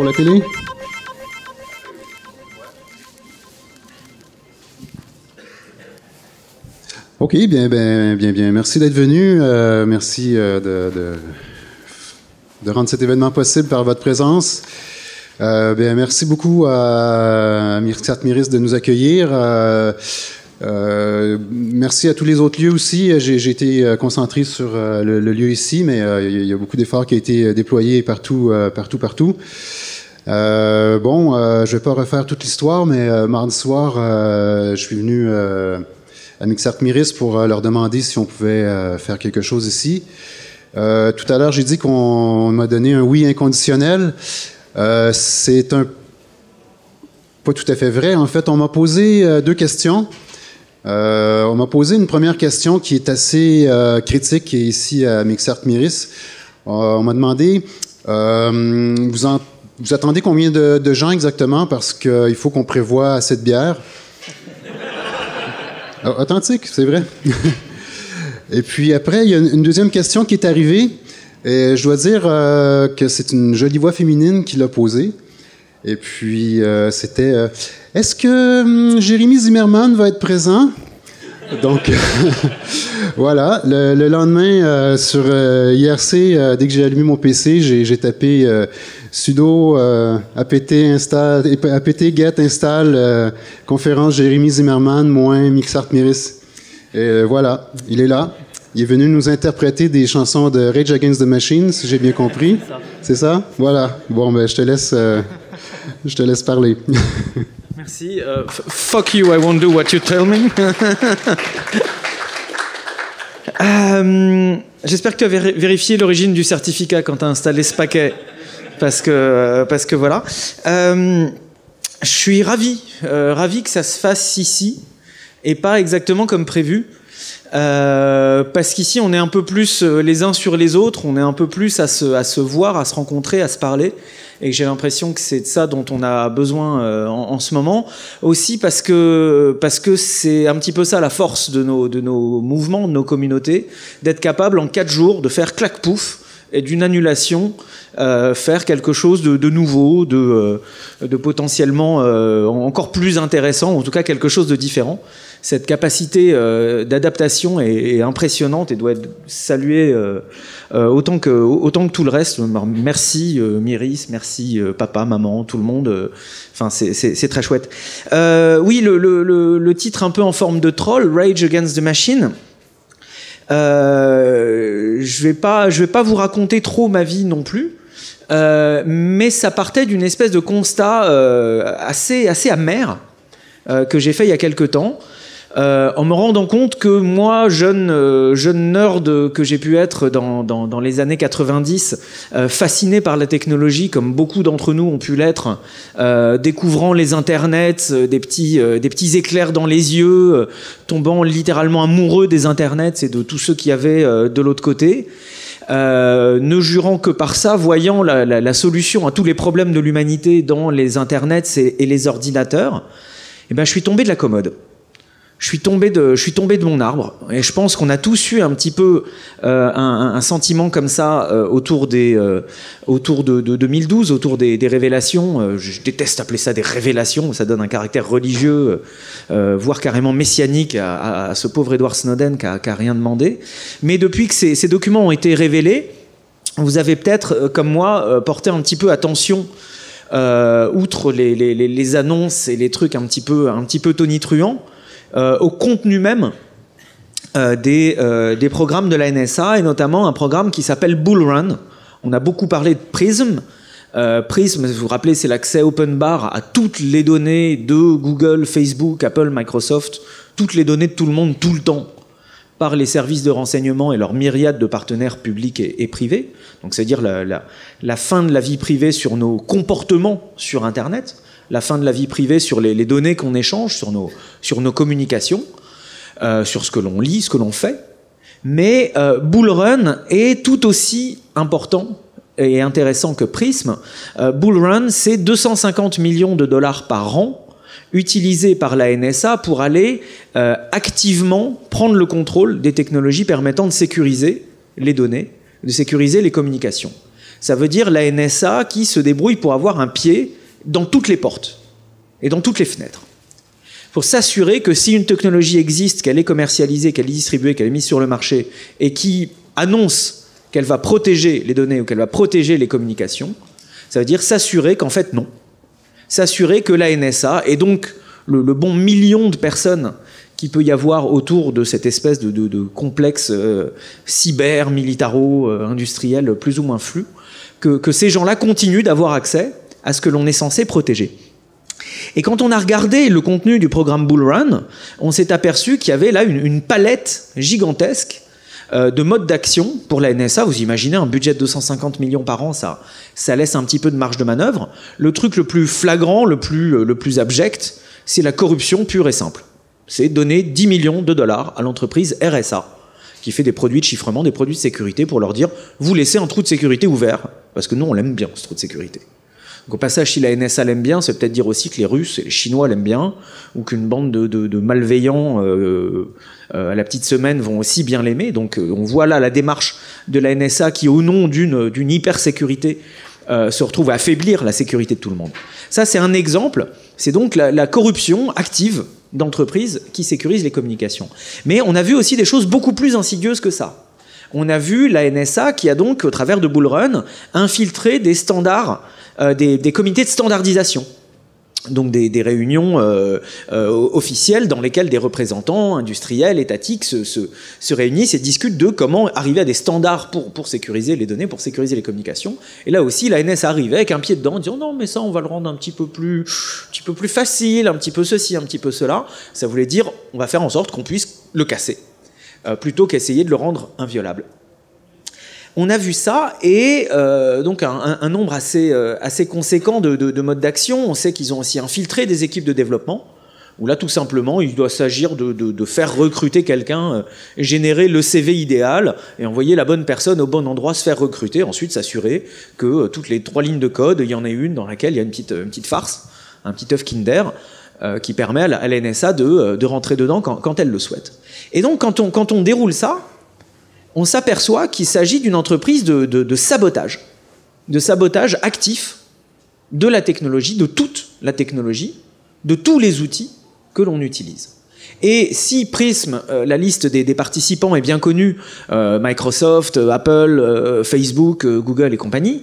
pour? OK, bien, bien, bien, bien. Merci d'être venu. Euh, merci euh, de, rendre cet événement possible par votre présence. Euh, merci beaucoup à Mirsat Miris de nous accueillir. Merci à tous les autres lieux aussi. J'ai été concentré sur le, le, lieu ici, mais il y a beaucoup d'efforts qui ont été déployés partout, partout, partout. Bon, je vais pas refaire toute l'histoire, mais mardi soir, je suis venu à Mixart Miris pour euh, leur demander si on pouvait euh, faire quelque chose ici. Euh, tout à l'heure, j'ai dit qu'on m'a donné un oui inconditionnel. c'est un pas tout à fait vrai. En fait, on m'a posé deux questions. on m'a posé une première question qui est assez critique ici à Mixart Miris. on m'a demandé vous, vous, attendez combien de, gens exactement parce qu'il faut qu'on prévoie de bière? Ah, authentique, c'est vrai. et puis après, il y a une deuxième question qui est arrivée. Et je dois dire euh, que c'est une jolie voix féminine qui l'a posée. Et puis, euh, c'était euh, Est-ce que hum, Jérémy Zimmerman va être présent Donc, voilà. Le, lendemain, sur IRC, dès que j'ai allumé mon PC, j'ai tapé sudo apt install apt get install euh, conférence Jérémy Zimmerman moins Mixart Miris. Et euh, voilà, il est là. Il est venu nous interpréter des chansons de Rage Against the Machine, si j'ai bien compris. C'est ça? Voilà. Bon, ben je te laisse, euh, je te laisse parler. Merci. fuck you, I won't do what you tell me. J'espère que tu as vérifié l'origine du certificat quand tu as installé ce paquet parce que, parce que voilà. Euh, je suis ravi, euh, ravi que ça se fasse ici et pas exactement comme prévu. Euh, parce qu'ici, on est un peu plus les uns sur les autres, on est un peu plus à se, à se voir, à se rencontrer, à se parler. Et j'ai l'impression que c'est de ça dont on a besoin en, en, ce moment. Aussi parce que parce que c'est un petit peu ça la force de nos de nos mouvements, de nos communautés, d'être capable en quatre jours de faire clac pouf et d'une annulation euh, faire quelque chose de, de nouveau, de, euh, de potentiellement euh, encore plus intéressant, en tout cas quelque chose de différent. Cette capacité euh, d'adaptation est, impressionnante et doit être saluée euh, autant, que, autant que tout le reste. Merci Myris, merci papa, maman, tout le monde. Enfin, c'est très chouette. oui, le, titre un peu en forme de troll, Rage Against the Machine. Euh, je vais pas, vais pas vous raconter trop ma vie non plus. Euh, mais ça partait d'une espèce de constat euh, assez, assez amer euh, que j'ai fait il y a quelque temps. Euh, en me rendant compte que moi, jeune, euh, jeune nerd que j'ai pu être dans, dans, dans, les années 90, euh, fasciné par la technologie, comme beaucoup d'entre nous ont pu l'être, euh, découvrant les internets, euh, des, petits, des petits éclairs dans les yeux, tombant littéralement amoureux des internets et de tous ceux qui avaient de l'autre côté. ne jurant que par ça, voyant la, la, la, solution à tous les problèmes de l'humanité dans les internets et, et les ordinateurs, eh ben, je suis tombé de la commode je suis tombé de, mon arbre. Et je pense qu'on a tous eu un petit peu euh, un, sentiment comme ça euh, euh, autour de, de, 2012, autour des, révélations. Je déteste appeler ça des révélations. Ça donne un caractère religieux, voire carrément messianique à, ce pauvre Edward Snowden qui a, rien demandé. Mais depuis que ces, documents ont été révélés, vous avez peut-être, comme moi, porté un petit peu attention. Outre les, annonces et les trucs un petit peu, tonitruants, au contenu même euh, des, euh, des programmes de la NSA et notamment un programme qui s'appelle Bull Run. On a beaucoup parlé de Prism. Euh, Prism, vous vous rappelez, c'est l'accès open bar à toutes les données de Google, Facebook, Apple, Microsoft, toutes les données de tout le monde, tout le temps, par les services de renseignement et leurs myriades de partenaires publics et, privés. Donc, c'est-à-dire la, fin de la vie privée sur nos comportements sur Internet la fin de la vie privée sur les, données qu'on échange, sur nos, sur communications, euh, sur ce que l'on lit, ce que l'on fait. Mais euh, Bull Run est tout aussi important et intéressant que Prism. Euh, Bull Run, c'est 250 millions de dollars par an utilisés par la NSA pour aller euh, activement prendre le contrôle des technologies permettant de sécuriser les données, de sécuriser les communications. Ça veut dire la NSA qui se débrouille pour avoir un pied dans toutes les portes et dans toutes les fenêtres. Pour s'assurer que si une technologie existe, qu'elle est commercialisée, qu'elle est distribuée, qu'elle est mise sur le marché et qui annonce qu'elle va protéger les données ou qu'elle va protéger les communications, ça veut dire s'assurer qu'en fait non. S'assurer que la NSA et donc le, bon million de personnes qui peut y avoir autour de cette espèce de, complexe euh, cyber, militaro, euh, industriel plus ou moins flou, que, ces gens-là continuent d'avoir accès à ce que l'on est censé protéger. Et quand on a regardé le contenu du programme Bull Run, on s'est aperçu qu'il y avait là une palette gigantesque euh, de mode d'action pour la NSA. Vous imaginez un budget de 250 millions par an, ça, ça laisse un petit peu de marge de manœuvre. Le truc le plus flagrant, le plus, euh, le plus abject, c'est la corruption pure et simple. C'est donner 10 millions de dollars à l'entreprise RSA, qui fait des produits de chiffrement, des produits de sécurité, pour leur dire vous laissez un trou de sécurité ouvert, parce que nous on l'aime bien ce trou de sécurité. Donc au passage, si la NSA l'aime bien, c'est peut-être dire aussi que les Russes et les Chinois l'aiment bien, ou qu'une bande de, malveillants euh, euh, à la petite semaine vont aussi bien l'aimer. Donc euh, on voit là la démarche de la NSA qui, au nom d'une hyper-sécurité, se retrouve à affaiblir la sécurité de tout le monde. Ça, c'est un exemple. C'est donc la, la corruption active d'entreprises qui sécurisent les communications. Mais on a vu aussi des choses beaucoup plus insidieuses que ça. On a vu la NSA qui a donc, au travers de Bullrun, infiltré des standards euh, des, comités de standardisation donc des, réunions euh, euh, officielles dans lesquelles des représentants industriels, étatiques se, réunissent et discutent de comment arriver à des standards pour, sécuriser les données, pour sécuriser les communications. Et là aussi, la NS arrivait avec un pied dedans, en disant non, mais ça, on va le rendre un petit peu plus, un petit peu plus facile, un petit peu ceci, un petit peu cela. Ça voulait dire, on va faire en sorte qu'on puisse le casser, plutôt qu'essayer de le rendre inviolable. On a vu ça et euh, donc un, nombre assez, euh, assez conséquent de, modes d'action. On sait qu'ils ont aussi infiltré des équipes de développement, où là tout simplement il doit s'agir de, faire recruter quelqu'un, euh, générer le CV idéal et envoyer la bonne personne au bon endroit, se faire recruter, ensuite s'assurer que toutes les trois lignes de code, il y en ait une dans laquelle il y a une petite, petite farce, un petit œuf Kinder. qui permet à la, NSA de, rentrer dedans quand, elle le souhaite. Et donc quand on, quand on déroule ça, on s'aperçoit qu'il s'agit d'une entreprise de, sabotage, de sabotage actif de la technologie, de toute la technologie, de tous les outils que l'on utilise. Et si Prism, euh, la liste des, participants est bien connue, euh, Microsoft, euh, Apple, Facebook, Google et compagnie,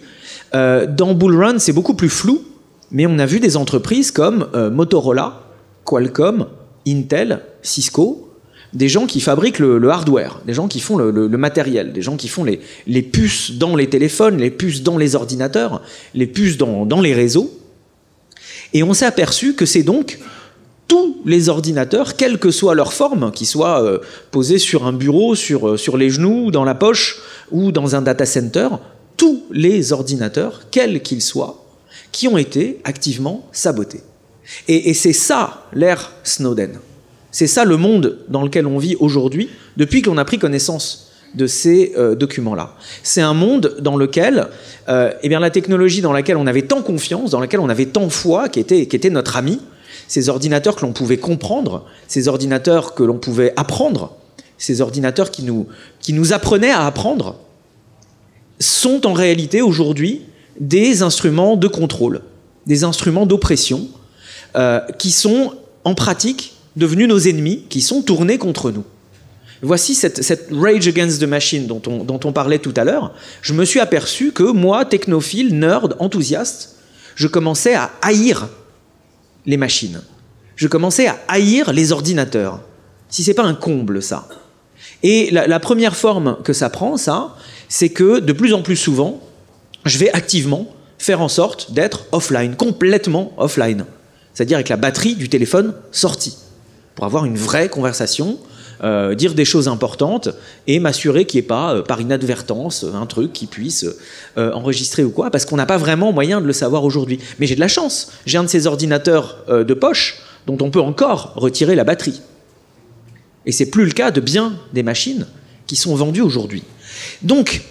dans Bullrun c'est beaucoup plus flou, mais on a vu des entreprises comme Motorola, Qualcomm, Intel, Cisco, des gens qui fabriquent le, hardware, des gens qui font le, matériel, des gens qui font les, puces dans les téléphones, les puces dans les ordinateurs, les puces dans, dans les réseaux. Et on s'est aperçu que c'est donc tous les ordinateurs, quelle que soit leur forme, qu'ils soient euh, posés sur un bureau, sur, euh, sur les genoux, dans la poche ou dans un data center, tous les ordinateurs, quels qu'ils soient, qui ont été activement sabotés. Et, et c'est ça l'ère Snowden. C'est ça le monde dans lequel on vit aujourd'hui, depuis qu'on a pris connaissance de ces euh, documents-là. C'est un monde dans lequel euh, eh la technologie dans laquelle on avait tant confiance, dans laquelle on avait tant foi, qui était, qui notre ami, ces ordinateurs que l'on pouvait comprendre, ces ordinateurs que l'on pouvait apprendre, ces ordinateurs qui nous, qui nous apprenaient à apprendre, sont en réalité aujourd'hui des instruments de contrôle, des instruments d'oppression, euh, qui sont en pratique devenus nos ennemis, qui sont tournés contre nous. Voici cette, rage against the machine dont on, parlait tout à l'heure. Je me suis aperçu que moi, technophile, nerd, enthousiaste, je commençais à haïr les machines. Je commençais à haïr les ordinateurs. Si c'est pas un comble, ça. Et la première forme que ça prend, ça, c'est que de plus en plus souvent, je vais activement faire en sorte d'être offline, complètement offline. C'est-à-dire avec la batterie du téléphone sortie pour avoir une vraie conversation, euh, dire des choses importantes et m'assurer qu'il n'y ait pas, euh, par inadvertance, un truc qui puisse euh, enregistrer ou quoi, parce qu'on n'a pas vraiment moyen de le savoir aujourd'hui. Mais j'ai de la chance. J'ai un de ces ordinateurs de poche dont on peut encore retirer la batterie. Et c'est plus le cas de bien des machines qui sont vendues aujourd'hui. Donc,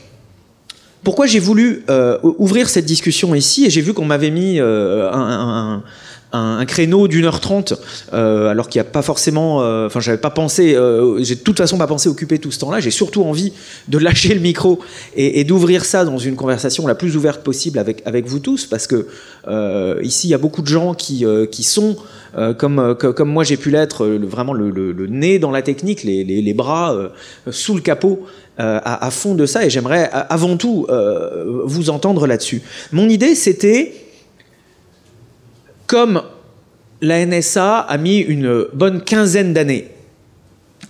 pourquoi j'ai voulu ouvrir cette discussion ici? Et j'ai vu qu'on m'avait mis un un, créneau d'une heure trente, euh, alors qu'il n'y a pas forcément, euh, enfin, j'avais pas pensé, euh, j'ai de toute façon pas pensé occuper tout ce temps-là. J'ai surtout envie de lâcher le micro et, d'ouvrir ça dans une conversation la plus ouverte possible avec avec vous tous, parce que ici il y a beaucoup de gens qui qui sont comme, comme moi j'ai pu l'être, vraiment le, nez dans la technique, les, les, bras sous le capot à, fond de ça, et j'aimerais avant tout vous entendre là-dessus. Mon idée, c'était comme la NSA a mis une bonne quinzaine d'années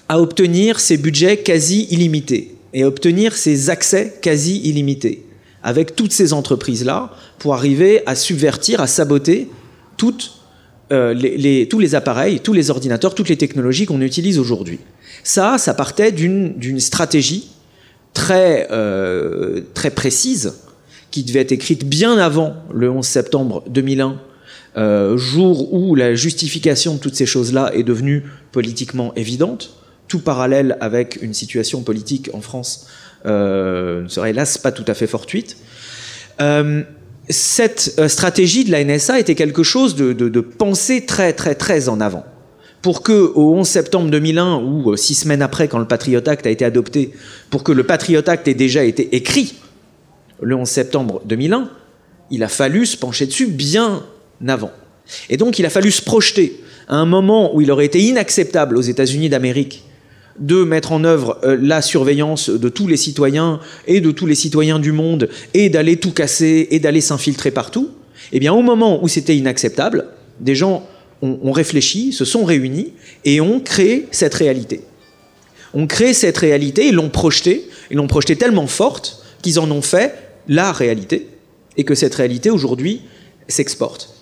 à obtenir ses budgets quasi illimités et à obtenir ses accès quasi illimités avec toutes ces entreprises-là pour arriver à subvertir, à saboter euh, tous les appareils, tous les ordinateurs, toutes les technologies qu'on utilise aujourd'hui. Ça, ça partait d'une stratégie très, euh, très précise qui devait être écrite bien avant le 11 septembre 2001 euh, jour où la justification de toutes ces choses-là est devenue politiquement évidente, tout parallèle avec une situation politique en France euh, ne serait hélas pas tout à fait fortuite. Euh, cette stratégie de la NSA était quelque chose de, de, pensée très très très en avant pour que au 11 septembre 2001 ou six semaines après quand le Patriot Act a été adopté, pour que le Patriot Act ait déjà été écrit le 11 septembre 2001, il a fallu se pencher dessus bien avant. Et donc il a fallu se projeter à un moment où il aurait été inacceptable aux États-Unis d'Amérique de mettre en œuvre euh, la surveillance de tous les citoyens et de tous les citoyens du monde et d'aller tout casser et d'aller s'infiltrer partout. Eh bien, au moment où c'était inacceptable, des gens ont, réfléchi, se sont réunis et ont créé cette réalité. Ont créé cette réalité, ils l'ont projetée, ils l'ont projetée tellement forte qu'ils en ont fait la réalité et que cette réalité aujourd'hui s'exporte.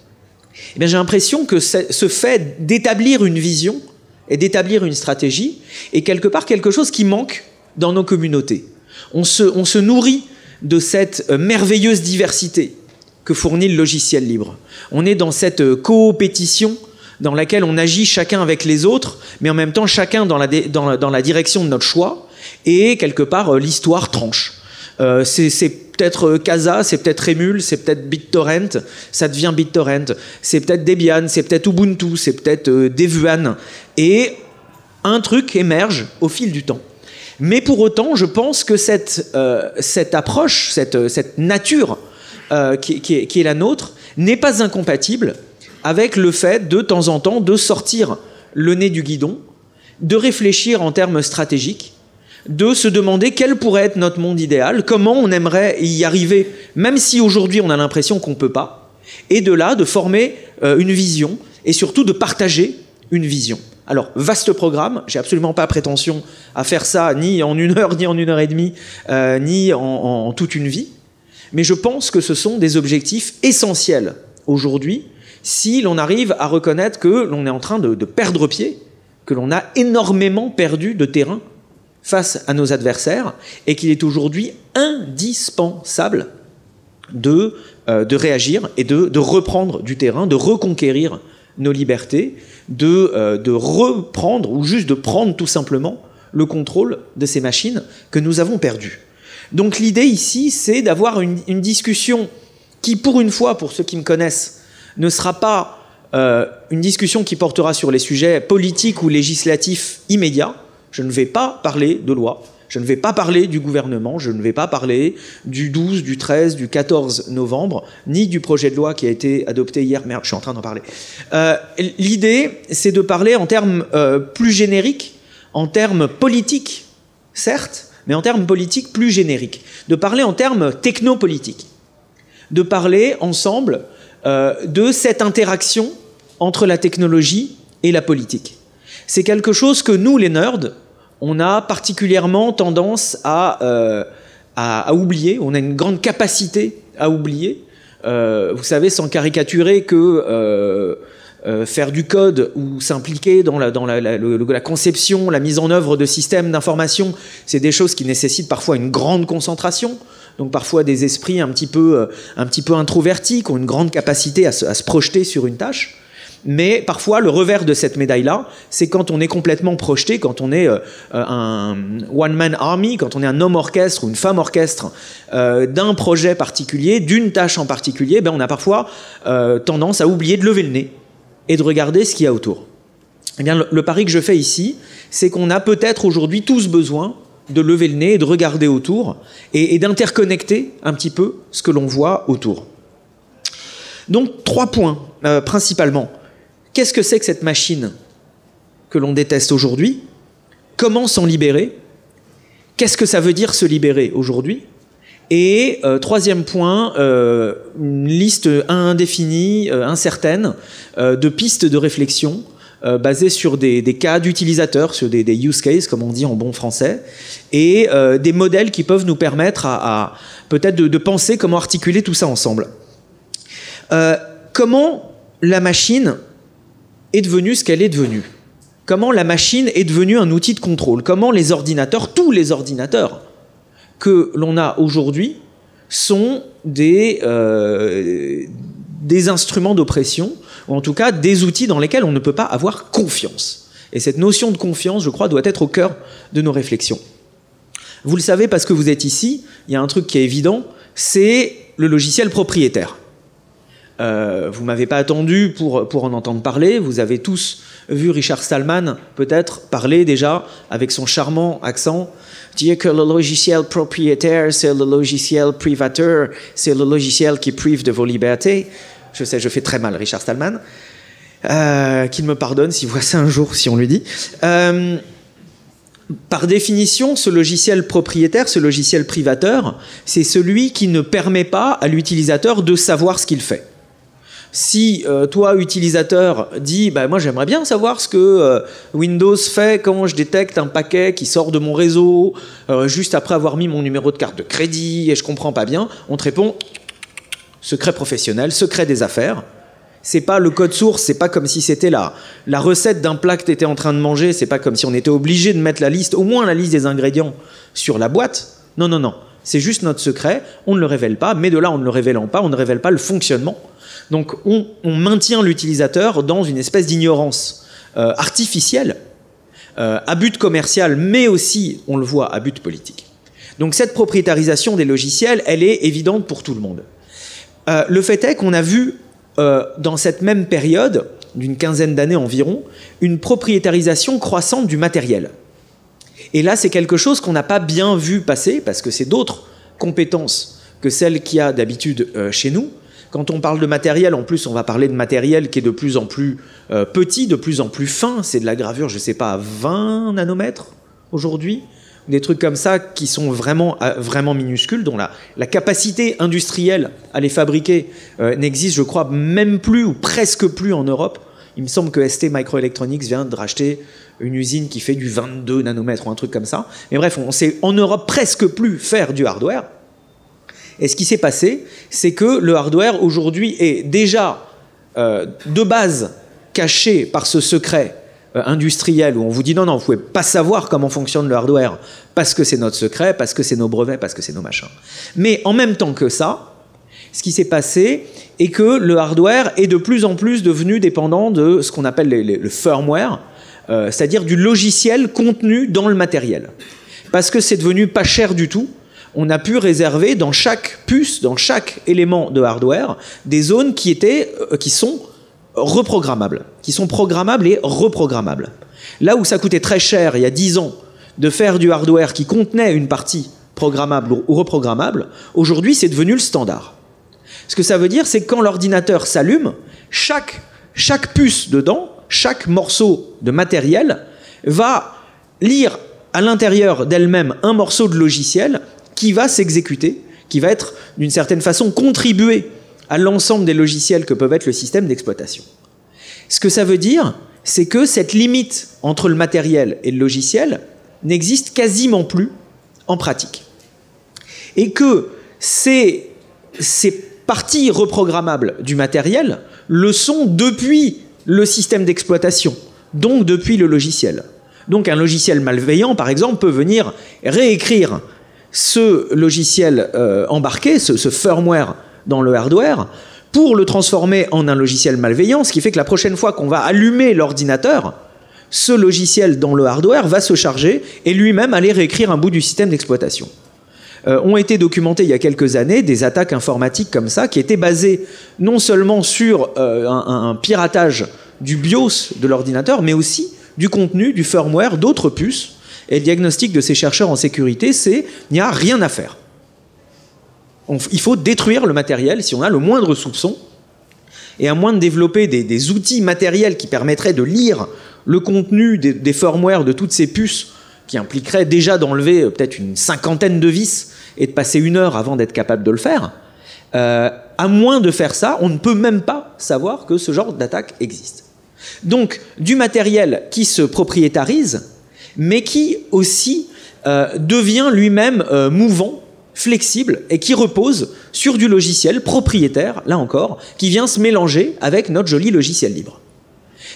Eh j'ai l'impression que ce fait d'établir une vision et d'établir une stratégie est quelque part quelque chose qui manque dans nos communautés. On se, nourrit de cette euh, merveilleuse diversité que fournit le logiciel libre. On est dans cette euh, coopétition dans laquelle on agit chacun avec les autres, mais en même temps chacun dans la, direction de notre choix, et quelque part euh, l'histoire tranche. Peut-être Casa, c'est peut-être Emule, c'est peut-être BitTorrent, ça devient BitTorrent, c'est peut-être Debian, c'est peut-être Ubuntu, c'est peut-être euh, Devuan. Et un truc émerge au fil du temps. Mais pour autant, je pense que cette, euh, approche, cette, nature qui, est, la nôtre, n'est pas incompatible avec le fait de temps en temps de sortir le nez du guidon, de réfléchir en termes stratégiques de se demander quel pourrait être notre monde idéal, comment on aimerait y arriver, même si aujourd'hui on a l'impression qu'on ne peut pas, et de là de former euh, une vision et surtout de partager une vision. Alors, vaste programme, j'ai absolument pas prétention à faire ça ni en une heure, ni en une heure et demie, euh, ni en, toute une vie, mais je pense que ce sont des objectifs essentiels aujourd'hui si l'on arrive à reconnaître que l'on est en train de perdre pied, que l'on a énormément perdu de terrain face à nos adversaires et qu'il est aujourd'hui indispensable de, euh, de réagir et de, de, reprendre du terrain, de reconquérir nos libertés, de, euh, de reprendre ou juste de prendre tout simplement le contrôle de ces machines que nous avons perdues. Donc l'idée ici, c'est d'avoir une, discussion qui, pour une fois, pour ceux qui me connaissent, ne sera pas euh, une discussion qui portera sur les sujets politiques ou législatifs immédiats, je ne vais pas parler de loi, je ne vais pas parler du gouvernement, je ne vais pas parler du 12, du 13, du 14 novembre, ni du projet de loi qui a été adopté hier. Merde, je suis en train d'en parler. Euh, L'idée, c'est de parler en termes euh, plus génériques, en termes politiques, certes, mais en termes politiques plus génériques. De parler en termes technopolitiques. De parler ensemble euh, de cette interaction entre la technologie et la politique. C'est quelque chose que nous, les nerds, on a particulièrement tendance euh, à, oublier, on a une grande capacité à oublier. Euh, vous savez, sans caricaturer que euh, faire du code ou s'impliquer dans, la, la, conception, la mise en œuvre de systèmes d'information, c'est des choses qui nécessitent parfois une grande concentration. Donc parfois des esprits un petit peu, un petit peu introvertis, qui ont une grande capacité à se projeter sur une tâche. Mais parfois, le revers de cette médaille-là, c'est quand on est complètement projeté, quand on est euh, un one-man army, quand on est un homme orchestre ou une femme orchestre euh, d'un projet particulier, d'une tâche en particulier, ben on a parfois euh, tendance à oublier de lever le nez et de regarder ce qu'il y a autour. Eh bien, le, pari que je fais ici, c'est qu'on a peut-être aujourd'hui tous besoin de lever le nez et de regarder autour et, d'interconnecter un petit peu ce que l'on voit autour. Donc, trois points euh, principalement. Qu'est-ce que c'est que cette machine que l'on déteste aujourd'hui? Comment s'en libérer? Qu'est-ce que ça veut dire se libérer aujourd'hui? Et euh, troisième point, euh, une liste indéfinie, euh, incertaine, de pistes de réflexion basées sur des, cas d'utilisateurs, sur des, use cases, comme on dit en bon français, et des modèles qui peuvent nous permettre à, peut-être de, penser comment articuler tout ça ensemble. Comment la machine est devenue ce qu'elle est devenue Comment la machine est devenue un outil de contrôle Comment les ordinateurs, tous les ordinateurs que l'on a aujourd'hui, sont des, euh, des instruments d'oppression, ou en tout cas des outils dans lesquels on ne peut pas avoir confiance. Et cette notion de confiance, je crois, doit être au cœur de nos réflexions. Vous le savez parce que vous êtes ici, il y a un truc qui est évident, c'est le logiciel propriétaire. Euh, vous m'avez pas attendu pour, pour en entendre parler. Vous avez tous vu Richard Stallman peut-être parler déjà avec son charmant accent. Dire que le logiciel propriétaire, c'est le logiciel privateur, c'est le logiciel qui prive de vos libertés. Je sais, je fais très mal Richard Stallman. Euh, Qu'il me pardonne s'il voit ça un jour, si on lui dit. Euh, par définition, ce logiciel propriétaire, ce logiciel privateur, c'est celui qui ne permet pas à l'utilisateur de savoir ce qu'il fait si euh, toi, utilisateur, dis bah, Moi, j'aimerais bien savoir ce que euh, Windows fait quand je détecte un paquet qui sort de mon réseau, euh, juste après avoir mis mon numéro de carte de crédit et je comprends pas bien, on te répond Secret professionnel, secret des affaires. C'est pas le code source, c'est pas comme si c'était la, la recette d'un plat que tu étais en train de manger, c'est pas comme si on était obligé de mettre la liste, au moins la liste des ingrédients sur la boîte. Non, non, non. C'est juste notre secret, on ne le révèle pas, mais de là, en ne le révélant pas, on ne révèle pas le fonctionnement donc on, maintient l'utilisateur dans une espèce d'ignorance euh, artificielle, euh, à but commercial, mais aussi, on le voit, à but politique. Donc cette propriétarisation des logiciels, elle est évidente pour tout le monde. Euh, le fait est qu'on a vu dans cette même période, d'une quinzaine d'années environ, une propriétarisation croissante du matériel. Et là, c'est quelque chose qu'on n'a pas bien vu passer, parce que c'est d'autres compétences que celles qu'il y a d'habitude chez nous, quand on parle de matériel, en plus, on va parler de matériel qui est de plus en plus euh, petit, de plus en plus fin. C'est de la gravure, je ne sais pas, à 20 nanomètres aujourd'hui. Des trucs comme ça qui sont vraiment, euh, vraiment minuscules, dont la, la capacité industrielle à les fabriquer euh, n'existe, je crois, même plus ou presque plus en Europe. Il me semble que ST Microelectronics vient de racheter une usine qui fait du 22 nanomètres ou un truc comme ça. Mais bref, on sait en Europe presque plus faire du hardware. Et ce qui s'est passé, c'est que le hardware aujourd'hui est déjà euh, de base caché par ce secret euh, industriel où on vous dit non, non, vous pouvez pas savoir comment fonctionne le hardware parce que c'est notre secret, parce que c'est nos brevets, parce que c'est nos machins. Mais en même temps que ça, ce qui s'est passé est que le hardware est de plus en plus devenu dépendant de ce qu'on appelle le firmware, euh, c'est-à-dire du logiciel contenu dans le matériel. Parce que c'est devenu pas cher du tout, on a pu réserver dans chaque puce, dans chaque élément de hardware, des zones qui, étaient, euh, qui sont reprogrammables, qui sont programmables et reprogrammables. Là où ça coûtait très cher il y a 10 ans de faire du hardware qui contenait une partie programmable ou reprogrammable, aujourd'hui c'est devenu le standard. Ce que ça veut dire, c'est que quand l'ordinateur s'allume, chaque, chaque puce dedans, chaque morceau de matériel va lire à l'intérieur d'elle-même un morceau de logiciel qui va s'exécuter, qui va être d'une certaine façon contribuer à l'ensemble des logiciels que peuvent être le système d'exploitation. Ce que ça veut dire, c'est que cette limite entre le matériel et le logiciel n'existe quasiment plus en pratique. Et que ces, ces parties reprogrammables du matériel le sont depuis le système d'exploitation, donc depuis le logiciel. Donc un logiciel malveillant, par exemple, peut venir réécrire ce logiciel euh, embarqué, ce, firmware dans le hardware, pour le transformer en un logiciel malveillant, ce qui fait que la prochaine fois qu'on va allumer l'ordinateur, ce logiciel dans le hardware va se charger et lui-même aller réécrire un bout du système d'exploitation. Euh, ont été documentées il y a quelques années des attaques informatiques comme ça, qui étaient basées non seulement sur euh, un, piratage du BIOS de l'ordinateur, mais aussi du contenu, du firmware, d'autres puces. Et le diagnostic de ces chercheurs en sécurité, c'est il n'y a rien à faire. il faut détruire le matériel si on a le moindre soupçon. Et à moins de développer des, outils matériels qui permettraient de lire le contenu des, des de toutes ces puces, qui impliqueraient déjà d'enlever euh, peut-être une cinquantaine de vis et de passer une heure avant d'être capable de le faire, euh, à moins de faire ça, on ne peut même pas savoir que ce genre d'attaque existe. Donc, du matériel qui se propriétarise, mais qui aussi euh, devient lui-même euh, mouvant, flexible et qui repose sur du logiciel propriétaire, là encore, qui vient se mélanger avec notre joli logiciel libre.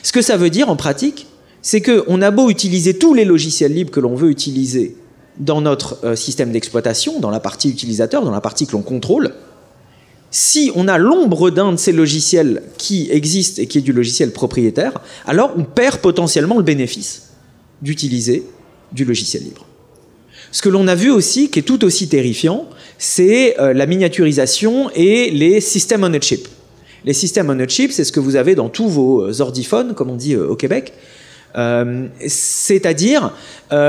Ce que ça veut dire en pratique, c'est qu'on a beau utiliser tous les logiciels libres que l'on veut utiliser dans notre système d'exploitation, dans la partie utilisateur, dans la partie que l'on contrôle, si on a l'ombre d'un de ces logiciels qui existe et qui est du logiciel propriétaire, alors on perd potentiellement le bénéfice d'utiliser du logiciel libre. Ce que l'on a vu aussi, qui est tout aussi terrifiant, c'est euh, la miniaturisation et les systèmes on a chip. Les systèmes on a chip, c'est ce que vous avez dans tous vos euh, ordiphones, comme on dit euh, au Québec, c'est-à-dire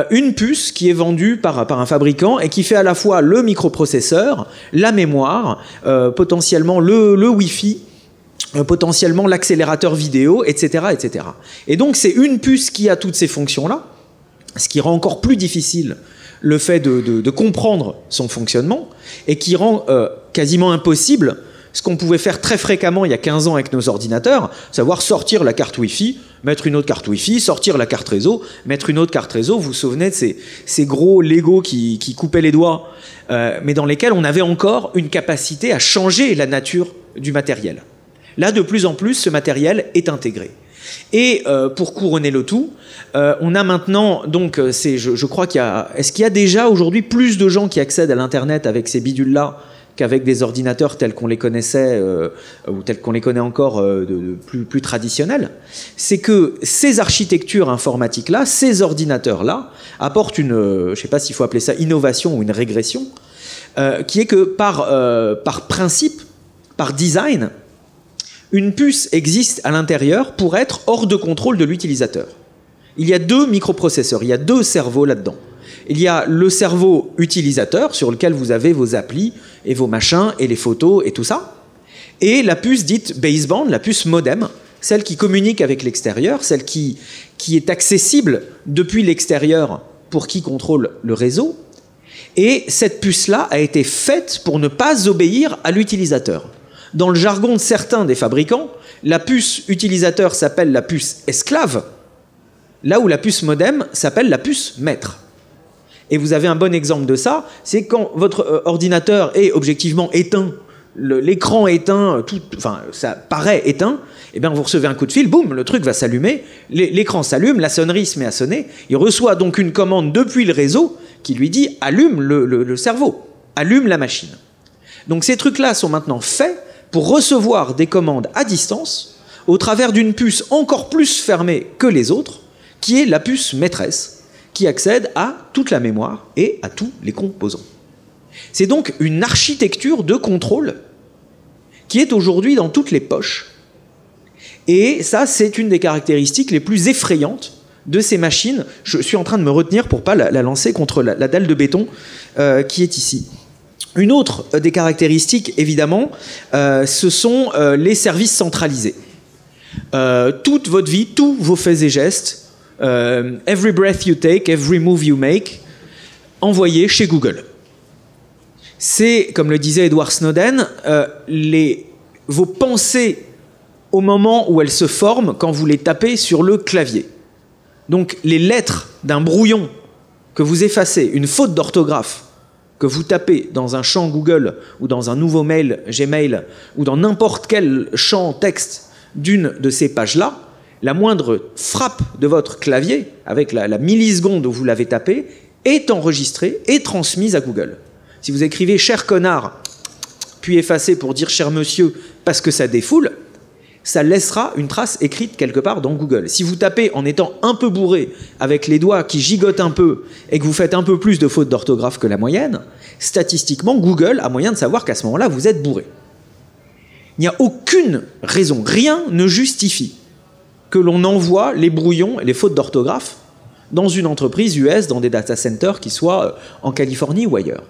une puce qui est vendue par, par, un fabricant et qui fait à la fois le microprocesseur, la mémoire, potentiellement le, le Wi-Fi, potentiellement l'accélérateur vidéo, etc., etc. Et donc c'est une puce qui a toutes ces fonctions-là, ce qui rend encore plus difficile le fait de, comprendre son fonctionnement et qui rend quasiment impossible ce qu'on pouvait faire très fréquemment il y a 15 ans avec nos ordinateurs, savoir sortir la carte Wi-Fi, mettre une autre carte Wi-Fi, sortir la carte réseau, mettre une autre carte réseau. Vous vous souvenez de ces, gros Lego qui, qui, coupaient les doigts, euh, mais dans lesquels on avait encore une capacité à changer la nature du matériel. Là, de plus en plus, ce matériel est intégré. Et euh, pour couronner le tout, euh, on a maintenant, donc, euh, c'est, je, crois qu'il y a, est-ce qu'il y a déjà aujourd'hui plus de gens qui accèdent à l'Internet avec ces bidules-là qu'avec des ordinateurs tels qu'on les connaissait ou tels qu'on les connaît encore plus, plus traditionnels, c'est que ces architectures informatiques-là, ces ordinateurs-là, apportent une, je ne sais pas s'il faut appeler ça innovation ou une régression, qui est que par, par principe, par design, une puce existe à l'intérieur pour être hors de contrôle de l'utilisateur. Il y a deux microprocesseurs, il y a deux cerveaux là-dedans. Il y a le cerveau utilisateur sur lequel vous avez vos applis et vos machins et les photos et tout ça. Et la puce dite baseband, la puce modem, celle qui communique avec l'extérieur, celle qui, qui est accessible depuis l'extérieur pour qui contrôle le réseau. Et cette puce-là a été faite pour ne pas obéir à l'utilisateur. Dans le jargon de certains des fabricants, la puce utilisateur s'appelle la puce esclave, là où la puce modem s'appelle la puce maître. Et vous avez un bon exemple de ça, c'est quand votre euh, ordinateur est objectivement éteint, l'écran éteint, tout, enfin ça paraît éteint, et eh bien vous recevez un coup de fil, boum, le truc va s'allumer, l'écran s'allume, la sonnerie se met à sonner, il reçoit donc une commande depuis le réseau qui lui dit allume le cerveau, allume la machine. Donc ces trucs-là sont maintenant faits pour recevoir des commandes à distance au travers d'une puce encore plus fermée que les autres, qui est la puce maîtresse, qui accède à toute la mémoire et à tous les composants. C'est donc une architecture de contrôle qui est aujourd'hui dans toutes les poches. Et ça, c'est une des caractéristiques les plus effrayantes de ces machines. Je suis en train de me retenir pour pas la, la lancer contre la, la, dalle de béton euh, qui est ici. Une autre des caractéristiques, évidemment, euh, ce sont euh, les services centralisés. Euh, toute votre vie, tous vos faits et gestes, euh, Every breath you take, every move you make, envoyé chez Google. C'est, comme le disait Edward Snowden, euh, vos pensées au moment où elles se forment quand vous les tapez sur le clavier. Donc les lettres d'un brouillon que vous effacez, une faute d'orthographe que vous tapez dans un champ Google ou dans un nouveau mail Gmail ou dans n'importe quel champ texte d'une de ces pages-là, la moindre frappe de votre clavier, avec la, milliseconde où vous l'avez tapé, est enregistrée et transmise à Google. Si vous écrivez cher connard, puis effacé pour dire cher monsieur parce que ça défoule, ça laissera une trace écrite quelque part dans Google. Si vous tapez en étant un peu bourré, avec les doigts qui gigotent un peu, et que vous faites un peu plus de fautes d'orthographe que la moyenne, statistiquement, Google a moyen de savoir qu'à ce moment-là, vous êtes bourré. Il n'y a aucune raison, rien ne justifie que l'on envoie les brouillons et les fautes d'orthographe dans une entreprise US, dans des data centers qui soient euh, en Californie ou ailleurs.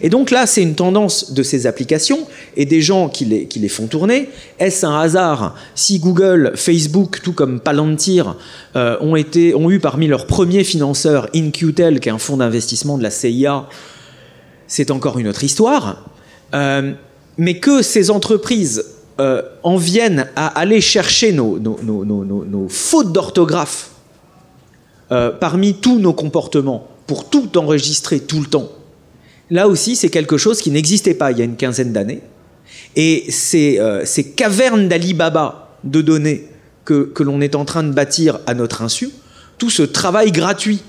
Et donc là, c'est une tendance de ces applications et des gens qui les, qui les font tourner. Est-ce un hasard si Google, Facebook, tout comme Palantir, euh, ont, été, ont eu parmi leurs premiers financeurs InQtel, qui est un fonds d'investissement de la CIA C'est encore une autre histoire. Euh, mais que ces entreprises euh, en viennent à aller chercher nos, nos, nos, nos fautes d'orthographe parmi tous nos comportements pour tout enregistrer tout le temps là aussi, c'est quelque chose qui n'existait pas il y a une quinzaine d'années. Et ces, euh, ces cavernes d'Alibaba de données que, l'on est en train de bâtir à notre insu, tout ce travail gratuit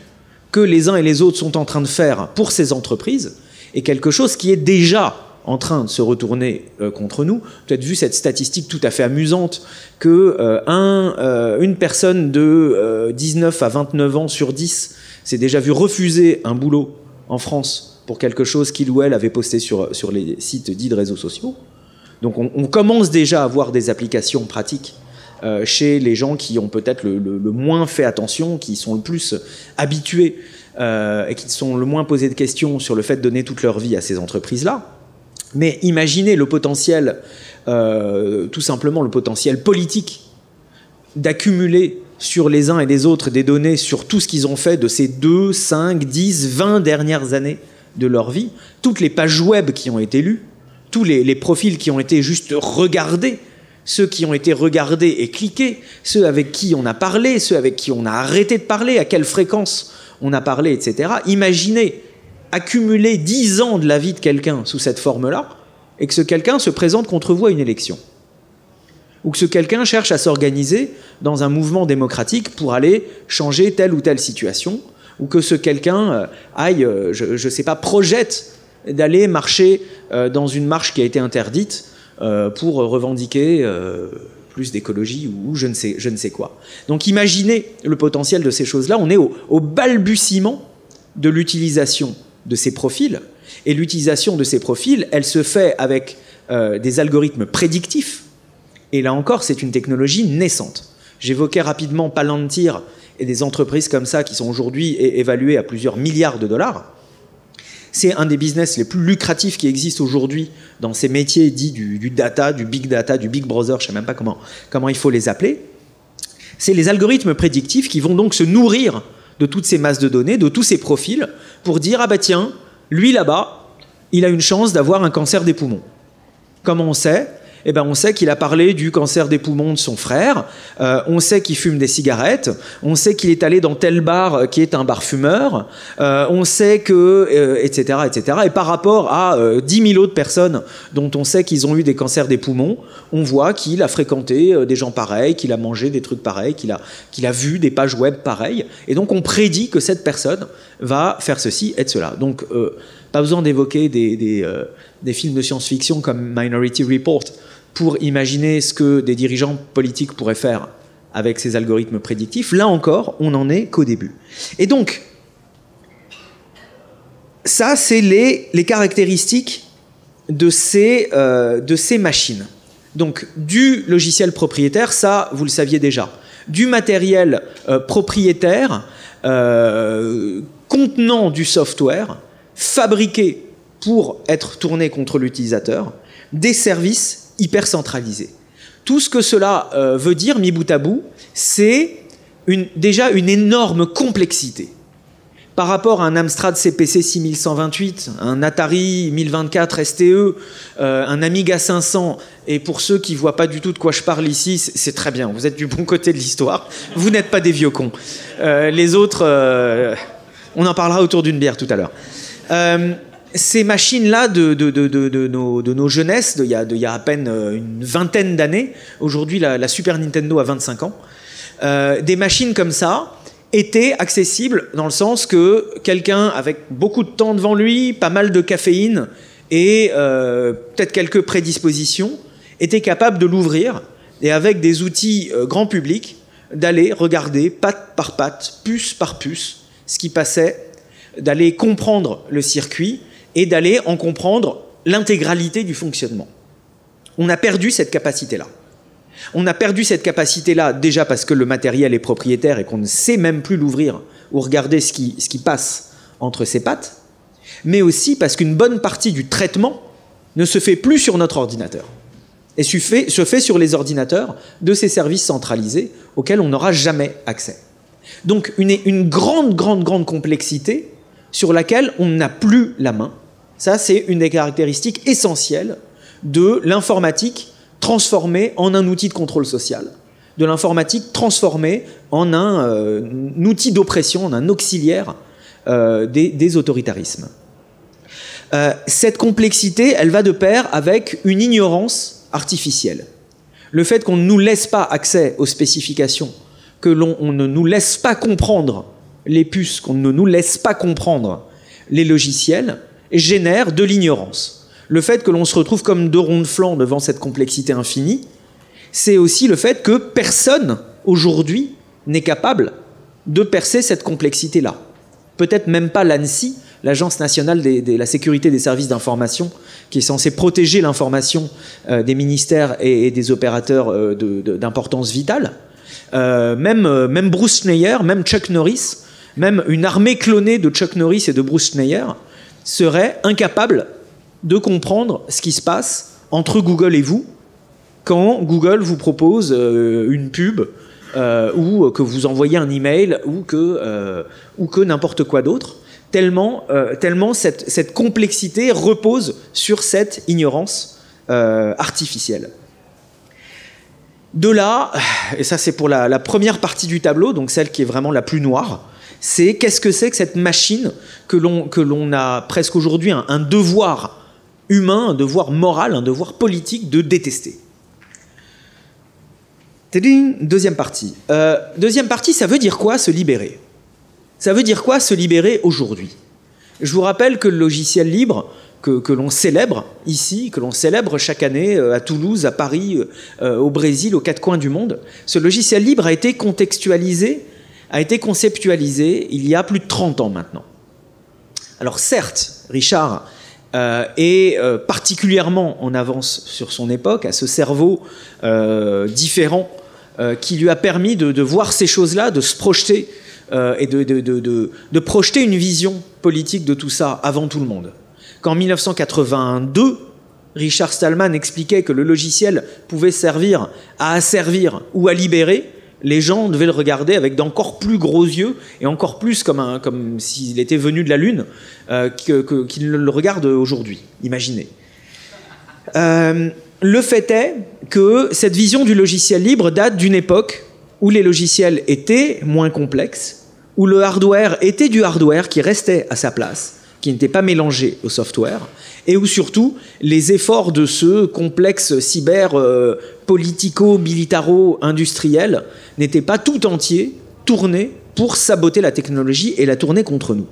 que les uns et les autres sont en train de faire pour ces entreprises, est quelque chose qui est déjà en train de se retourner euh, contre nous. Peut-être vu cette statistique tout à fait amusante que euh, un, une personne de 19 à 29 ans sur 10 s'est déjà vu refuser un boulot en France pour quelque chose qu'il ou elle avait posté sur, sur les sites dits de réseaux sociaux. Donc on, commence déjà à voir des applications pratiques euh, chez les gens qui ont peut-être le, moins fait attention, qui sont le plus habitués euh, et qui sont le moins posés de questions sur le fait de donner toute leur vie à ces entreprises-là. Mais imaginez le potentiel, euh, tout simplement le potentiel politique d'accumuler sur les uns et les autres des données sur tout ce qu'ils ont fait de ces 2, 5, 10, 20 dernières années de leur vie, toutes les pages web qui ont été lues, tous les, profils qui ont été juste regardés, ceux qui ont été regardés et cliqués, ceux avec qui on a parlé, ceux avec qui on a arrêté de parler, à quelle fréquence on a parlé, etc. Imaginez accumuler dix ans de la vie de quelqu'un sous cette forme-là, et que ce quelqu'un se présente contre vous à une élection. Ou que ce quelqu'un cherche à s'organiser dans un mouvement démocratique pour aller changer telle ou telle situation, ou que ce quelqu'un euh, aille, euh, je ne sais pas, projette d'aller marcher euh, dans une marche qui a été interdite pour revendiquer plus d'écologie ou je ne, sais, je ne sais quoi. Donc imaginez le potentiel de ces choses-là. On est au, balbutiement de l'utilisation de ces profils. Et l'utilisation de ces profils, elle se fait avec des algorithmes prédictifs. Et là encore, c'est une technologie naissante. J'évoquais rapidement Palantir et des entreprises comme ça qui sont aujourd'hui évaluées à plusieurs milliards de dollars. C'est un des business les plus lucratifs qui existent aujourd'hui dans ces métiers dits du, data, du big data, du big brother, je ne sais même pas comment, comment il faut les appeler. C'est les algorithmes prédictifs qui vont donc se nourrir de toutes ces masses de données, de tous ces profils, pour dire ah bah tiens, lui là-bas, il a une chance d'avoir un cancer des poumons. Comment on sait? Eh ben, on sait qu'il a parlé du cancer des poumons de son frère, euh, on sait qu'il fume des cigarettes, on sait qu'il est allé dans tel bar euh, qui est un bar fumeur, euh, on sait que, etc., etc. Et par rapport à 10 000 autres personnes dont on sait qu'ils ont eu des cancers des poumons, on voit qu'il a fréquenté des gens pareils, qu'il a mangé des trucs pareils, qu'il a, qu'il a vu des pages web pareilles. Et donc on prédit que cette personne va faire ceci et cela. Donc pas besoin d'évoquer des, des, des films de science-fiction comme Minority Report pour imaginer ce que des dirigeants politiques pourraient faire avec ces algorithmes prédictifs. Là encore, on n'en est qu'au début. Et donc, ça, c'est les, caractéristiques de ces, euh, de ces machines. Donc, du logiciel propriétaire, ça, vous le saviez déjà. Du matériel euh, propriétaire euh, contenant du software, fabriqué pour être tourné contre l'utilisateur, des services hyper centralisé. Tout ce que cela euh, veut dire, mi bout à bout, c'est déjà une énorme complexité. Par rapport à un Amstrad CPC 6128, un Atari 1024 STE, euh, un Amiga 500, et pour ceux qui ne voient pas du tout de quoi je parle ici, c'est très bien, vous êtes du bon côté de l'histoire, vous n'êtes pas des vieux cons. Euh, les autres, on en parlera autour d'une bière tout à l'heure ces machines-là de, de, nos, jeunesses, il y, a, à peine euh, une vingtaine d'années, aujourd'hui la, Super Nintendo a 25 ans, euh, des machines comme ça étaient accessibles dans le sens que quelqu'un avec beaucoup de temps devant lui, pas mal de caféine et euh, peut-être quelques prédispositions était capable de l'ouvrir et avec des outils grand public d'aller regarder patte par patte, puce par puce, ce qui passait, d'aller comprendre le circuit et d'aller en comprendre l'intégralité du fonctionnement. On a perdu cette capacité-là. On a perdu cette capacité-là déjà parce que le matériel est propriétaire et qu'on ne sait même plus l'ouvrir ou regarder ce qui, ce qui passe entre ses pattes, mais aussi parce qu'une bonne partie du traitement ne se fait plus sur notre ordinateur et se fait, se fait sur les ordinateurs de ces services centralisés auxquels on n'aura jamais accès. Donc une, une grande, grande, grande complexité sur laquelle on n'a plus la main. Ça, c'est une des caractéristiques essentielles de l'informatique transformée en un outil de contrôle social, de l'informatique transformée en un, euh, outil d'oppression, en un auxiliaire euh, des, des, autoritarismes. Euh, cette complexité, elle va de pair avec une ignorance artificielle. Le fait qu'on ne nous laisse pas accès aux spécifications, que l'on ne nous laisse pas comprendre les puces, qu'on ne nous laisse pas comprendre les logiciels, génère de l'ignorance. Le fait que l'on se retrouve comme deux ronds de flanc devant cette complexité infinie, c'est aussi le fait que personne aujourd'hui n'est capable de percer cette complexité-là. Peut-être même pas l'ANSI, l'Agence nationale de la sécurité des services d'information, qui est censée protéger l'information euh, des ministères et, des opérateurs euh, d'importance vitale. Euh, même, même Bruce Schneier, même Chuck Norris, même une armée clonée de Chuck Norris et de Bruce Schneier serait incapable de comprendre ce qui se passe entre Google et vous quand Google vous propose euh, une pub euh, ou que vous envoyez un email ou que, euh, ou que n'importe quoi d'autre, tellement, cette, complexité repose sur cette ignorance artificielle. De là, et ça c'est pour la, première partie du tableau, donc celle qui est vraiment la plus noire, c'est qu'est-ce que c'est que cette machine que l'on a presque aujourd'hui un, devoir humain, un devoir moral, un devoir politique de détester. Deuxième partie. Euh, deuxième partie, ça veut dire quoi se libérer? Ça veut dire quoi se libérer aujourd'hui? Je vous rappelle que le logiciel libre, que, que l'on célèbre ici, que l'on célèbre chaque année euh, à Toulouse, à Paris, euh, au Brésil, aux quatre coins du monde, ce logiciel libre a été contextualisé a été conceptualisé il y a plus de 30 ans maintenant. Alors certes, Richard euh, est euh, particulièrement en avance sur son époque, à ce cerveau euh, différent qui lui a permis de, voir ces choses-là, de se projeter et de, de, de, projeter une vision politique de tout ça avant tout le monde. Qu'en 1982, Richard Stallman expliquait que le logiciel pouvait servir à asservir ou à libérer, les gens devaient le regarder avec d'encore plus gros yeux et encore plus comme, comme s'il était venu de la Lune euh, qu'ils qu le regardent aujourd'hui. Imaginez. Euh, le fait est que cette vision du logiciel libre date d'une époque où les logiciels étaient moins complexes, où le hardware était du hardware qui restait à sa place, qui n'était pas mélangé au software, et où surtout les efforts de ce complexe cyber euh, politico-militaro-industriel n'étaient pas tout entiers tournés pour saboter la technologie et la tourner contre nous.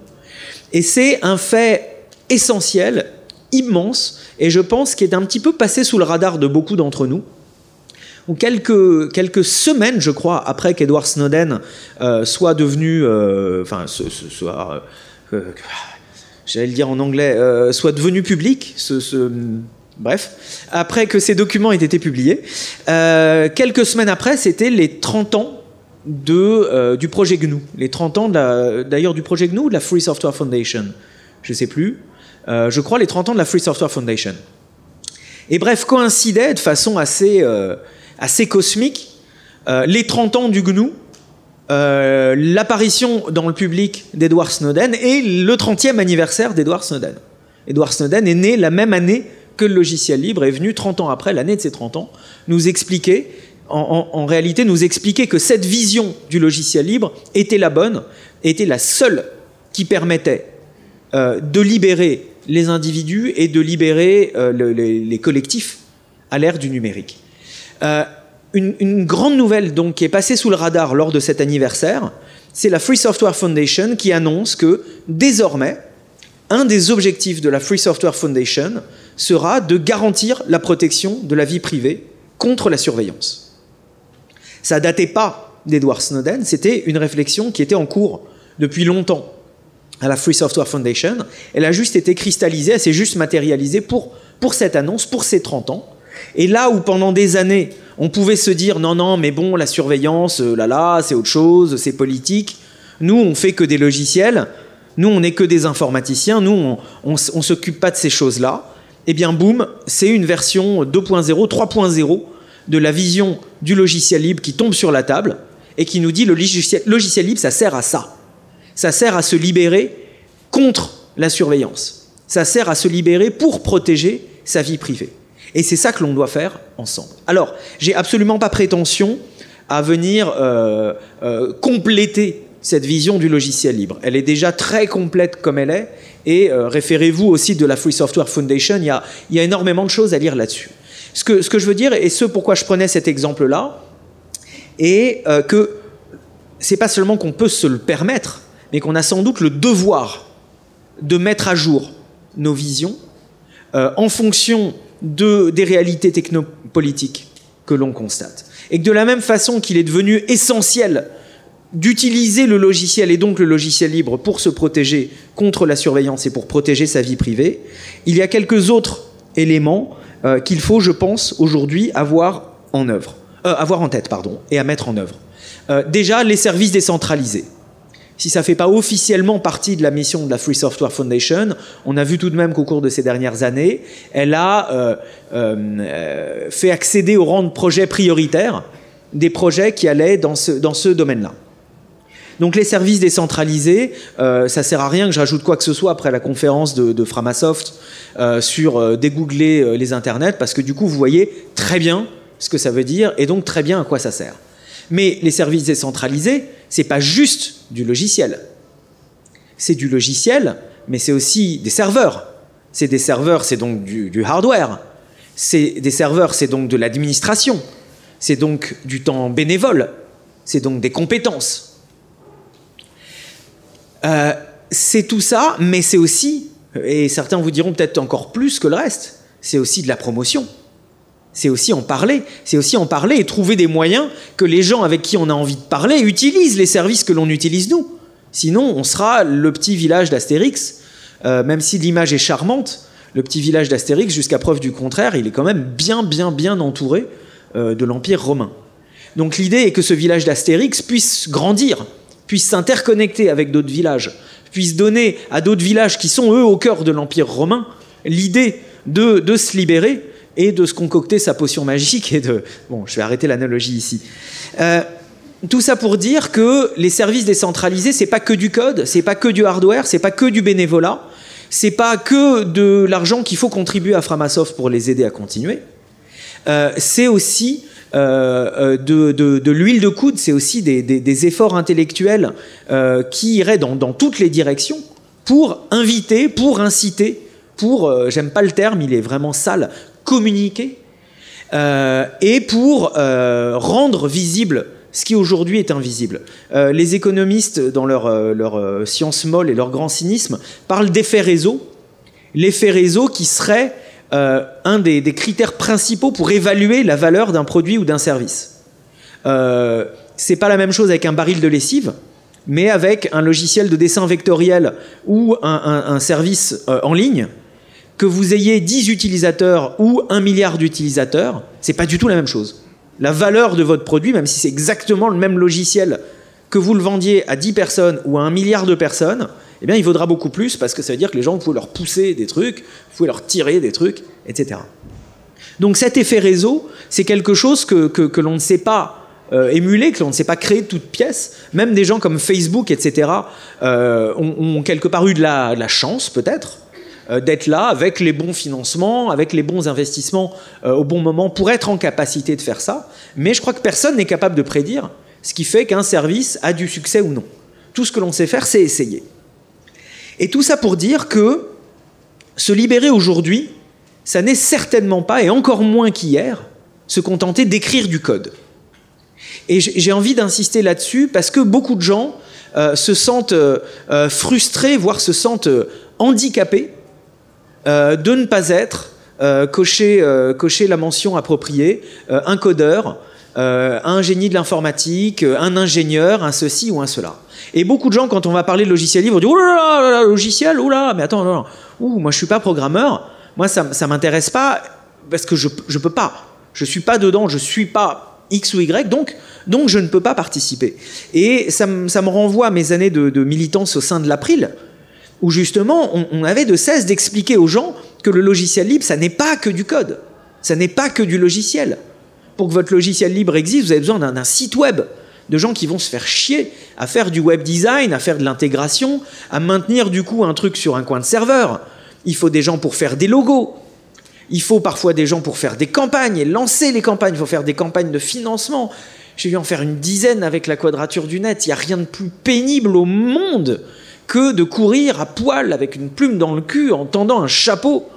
Et c'est un fait essentiel, immense, et je pense qu'il est un petit peu passé sous le radar de beaucoup d'entre nous. Ou quelques, quelques semaines, je crois, après qu'Edward Snowden euh, soit devenu, euh, enfin, ce, soit, euh, j'allais le dire en anglais, euh, soit devenu public, ce, ce, bref, après que ces documents aient été publiés. Euh, quelques semaines après, c'était les 30 ans euh, du projet GNU, les 30 ans d'ailleurs du projet GNU ou de la Free Software Foundation, je ne sais plus, je crois les 30 ans de la Free Software Foundation. Et bref, coïncidaient de façon assez, cosmique les 30 ans du GNU, euh, l'apparition dans le public d'Edward Snowden et le 30e anniversaire d'Edward Snowden. Edward Snowden est né la même année que le logiciel libre est venu 30 ans après, l'année de ses 30 ans, nous expliquer, en, réalité nous expliquer que cette vision du logiciel libre était la bonne, était la seule qui permettait euh, de libérer les individus et de libérer euh, le, les, collectifs à l'ère du numérique. Une, grande nouvelle donc qui est passée sous le radar lors de cet anniversaire, c'est la Free Software Foundation qui annonce que désormais, un des objectifs de la Free Software Foundation sera de garantir la protection de la vie privée contre la surveillance. Ça datait pas d'Edward Snowden, c'était une réflexion qui était en cours depuis longtemps à la Free Software Foundation. Elle a juste été cristallisée, elle s'est juste matérialisée pour, pour cette annonce, pour ces 30 ans. Et là où pendant des années, on pouvait se dire non, non, mais bon, la surveillance, euh, là, là, c'est autre chose, c'est politique. Nous, on fait que des logiciels. Nous, on n'est que des informaticiens. Nous, on ne s'occupe pas de ces choses-là. Eh bien, boum, c'est une version 2.0, 3.0 de la vision du logiciel libre qui tombe sur la table et qui nous dit le logiciel, logiciel libre, ça sert à ça. Ça sert à se libérer contre la surveillance. Ça sert à se libérer pour protéger sa vie privée. Et c'est ça que l'on doit faire ensemble. Alors, j'ai absolument pas prétention à venir euh, euh, compléter cette vision du logiciel libre. Elle est déjà très complète comme elle est, et euh, référez-vous aussi de la Free Software Foundation, il y a, énormément de choses à lire là-dessus. Ce que, ce que, je veux dire, et ce pourquoi je prenais cet exemple-là, est que c'est pas seulement qu'on peut se le permettre, mais qu'on a sans doute le devoir de mettre à jour nos visions en fonction de, des réalités technopolitiques que l'on constate. Et que de la même façon qu'il est devenu essentiel d'utiliser le logiciel et donc le logiciel libre pour se protéger contre la surveillance et pour protéger sa vie privée, il y a quelques autres éléments euh, qu'il faut, je pense, aujourd'hui avoir en œuvre, euh, avoir en tête, et à mettre en œuvre. Euh, déjà, les services décentralisés si ça ne fait pas officiellement partie de la mission de la Free Software Foundation, on a vu tout de même qu'au cours de ces dernières années, elle a euh, euh, fait accéder au rang de projet prioritaire des projets qui allaient dans ce, dans ce domaine-là. Donc les services décentralisés, euh, ça sert à rien que je rajoute quoi que ce soit après la conférence de, Framasoft euh, sur dégoogler les internets, parce que du coup vous voyez très bien ce que ça veut dire et donc très bien à quoi ça sert. Mais les services décentralisés, c'est pas juste du logiciel. C'est du logiciel, mais c'est aussi des serveurs. C'est des serveurs, c'est donc du, hardware. C'est des serveurs, c'est donc de l'administration. C'est donc du temps bénévole. C'est donc des compétences. Euh, c'est tout ça, mais c'est aussi, et certains vous diront peut-être encore plus que le reste, c'est aussi de la promotion c'est aussi en parler. C'est aussi en parler et trouver des moyens que les gens avec qui on a envie de parler utilisent les services que l'on utilise nous. Sinon, on sera le petit village d'Astérix. Euh, même si l'image est charmante, le petit village d'Astérix, jusqu'à preuve du contraire, il est quand même bien, bien, bien entouré euh, de l'Empire romain. Donc l'idée est que ce village d'Astérix puisse grandir, puisse s'interconnecter avec d'autres villages, puisse donner à d'autres villages qui sont eux au cœur de l'Empire romain l'idée de, de se libérer et de se concocter sa potion magique et de... Bon, je vais arrêter l'analogie ici. Euh, tout ça pour dire que les services décentralisés, c'est pas que du code, c'est pas que du hardware, c'est pas que du bénévolat, c'est pas que de l'argent qu'il faut contribuer à Framasoft pour les aider à continuer. Euh, c'est aussi euh, de, de, l'huile de coude, c'est aussi des, des, efforts intellectuels qui iraient dans, dans, toutes les directions pour inviter, pour inciter, pour, j'aime pas le terme, il est vraiment sale, communiquer euh, et pour euh, rendre visible ce qui aujourd'hui est invisible. Euh, les économistes, dans leur, leur science molle et leur grand cynisme, parlent d'effet réseau. L'effet réseau qui serait un des, critères principaux pour évaluer la valeur d'un produit ou d'un service. C'est pas la même chose avec un baril de lessive, mais avec un logiciel de dessin vectoriel ou un service en ligne que vous ayez 10 utilisateurs ou 1 milliard d'utilisateurs, c'est pas du tout la même chose. La valeur de votre produit, même si c'est exactement le même logiciel que vous le vendiez à 10 personnes ou à 1 milliard de personnes, eh bien, il vaudra beaucoup plus parce que ça veut dire que les gens, vous pouvez leur pousser des trucs, vous pouvez leur tirer des trucs, etc. Donc cet effet réseau, c'est quelque chose que, que, l'on ne sait pas euh, émuler, que l'on ne sait pas créer de toutes pièces. Même des gens comme Facebook, etc., euh, ont, quelque part eu de la, chance, peut-être, d'être là avec les bons financements, avec les bons investissements euh, au bon moment pour être en capacité de faire ça. Mais je crois que personne n'est capable de prédire ce qui fait qu'un service a du succès ou non. Tout ce que l'on sait faire, c'est essayer. Et tout ça pour dire que se libérer aujourd'hui, ça n'est certainement pas, et encore moins qu'hier, se contenter d'écrire du code. Et j'ai envie d'insister là-dessus parce que beaucoup de gens euh, se sentent euh, frustrés, voire se sentent handicapés euh, de ne pas être euh, cocher, euh, la mention appropriée, euh, un codeur, un génie de l'informatique, un ingénieur, un ceci ou un cela. Et beaucoup de gens, quand on va parler de logiciel libre, disent Oh là là, logiciel, oh là, mais attends, non, non. Ouh, moi je suis pas programmeur, moi ça, ça m'intéresse pas parce que je ne peux pas. Je suis pas dedans, je suis pas X ou Y, donc, donc je ne peux pas participer. Et ça, me renvoie à mes années de, militance au sein de l'April, où justement on, avait de cesse d'expliquer aux gens que le logiciel libre, ça n'est pas que du code, ça n'est pas que du logiciel. Pour que votre logiciel libre existe, vous avez besoin d'un site web, de gens qui vont se faire chier à faire du web design, à faire de l'intégration, à maintenir du coup un truc sur un coin de serveur. Il faut des gens pour faire des logos. Il faut parfois des gens pour faire des campagnes et lancer les campagnes. Il faut faire des campagnes de financement. J'ai dû en faire une dizaine avec la quadrature du net. Il n'y a rien de plus pénible au monde que de courir à poil avec une plume dans le cul en tendant un chapeau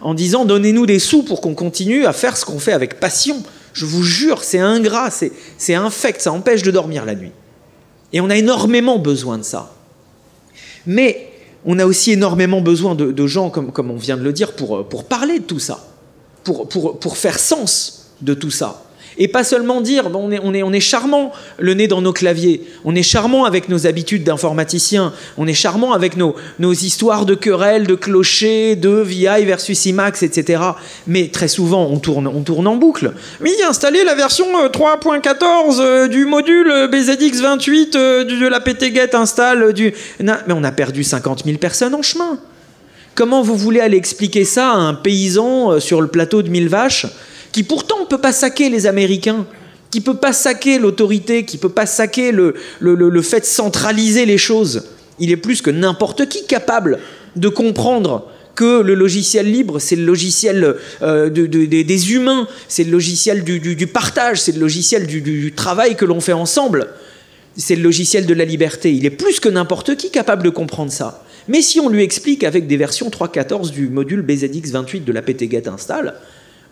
en disant donnez-nous des sous pour qu'on continue à faire ce qu'on fait avec passion. Je vous jure, c'est ingrat, c'est infect, ça empêche de dormir la nuit. Et on a énormément besoin de ça. Mais on a aussi énormément besoin de, gens, comme, comme, on vient de le dire, pour, pour parler de tout ça, pour, pour, pour faire sens de tout ça. Et pas seulement dire, on, est, on, charmant le nez dans nos claviers, on est charmant avec nos habitudes d'informaticien, on est charmant avec nos, histoires de querelles, de clochers, de VI versus IMAX, etc. Mais très souvent, on tourne, en boucle. Oui, installer la version 3.14 euh, euh, du module BZX28 euh, de la PTGET installe du... Mais on a perdu 50 000 personnes en chemin. Comment vous voulez aller expliquer ça à un paysan sur le plateau de Mille Vaches? Qui pourtant ne peut pas saquer les Américains, qui ne peut pas saquer l'autorité, qui ne peut pas saquer le, fait de centraliser les choses. Il est plus que n'importe qui capable de comprendre que le logiciel libre, c'est le logiciel euh, des humains, c'est le logiciel du, partage, c'est le logiciel du, travail que l'on fait ensemble, c'est le logiciel de la liberté. Il est plus que n'importe qui capable de comprendre ça. Mais si on lui explique avec des versions 3.14 du module BZX28 de la PTGET install,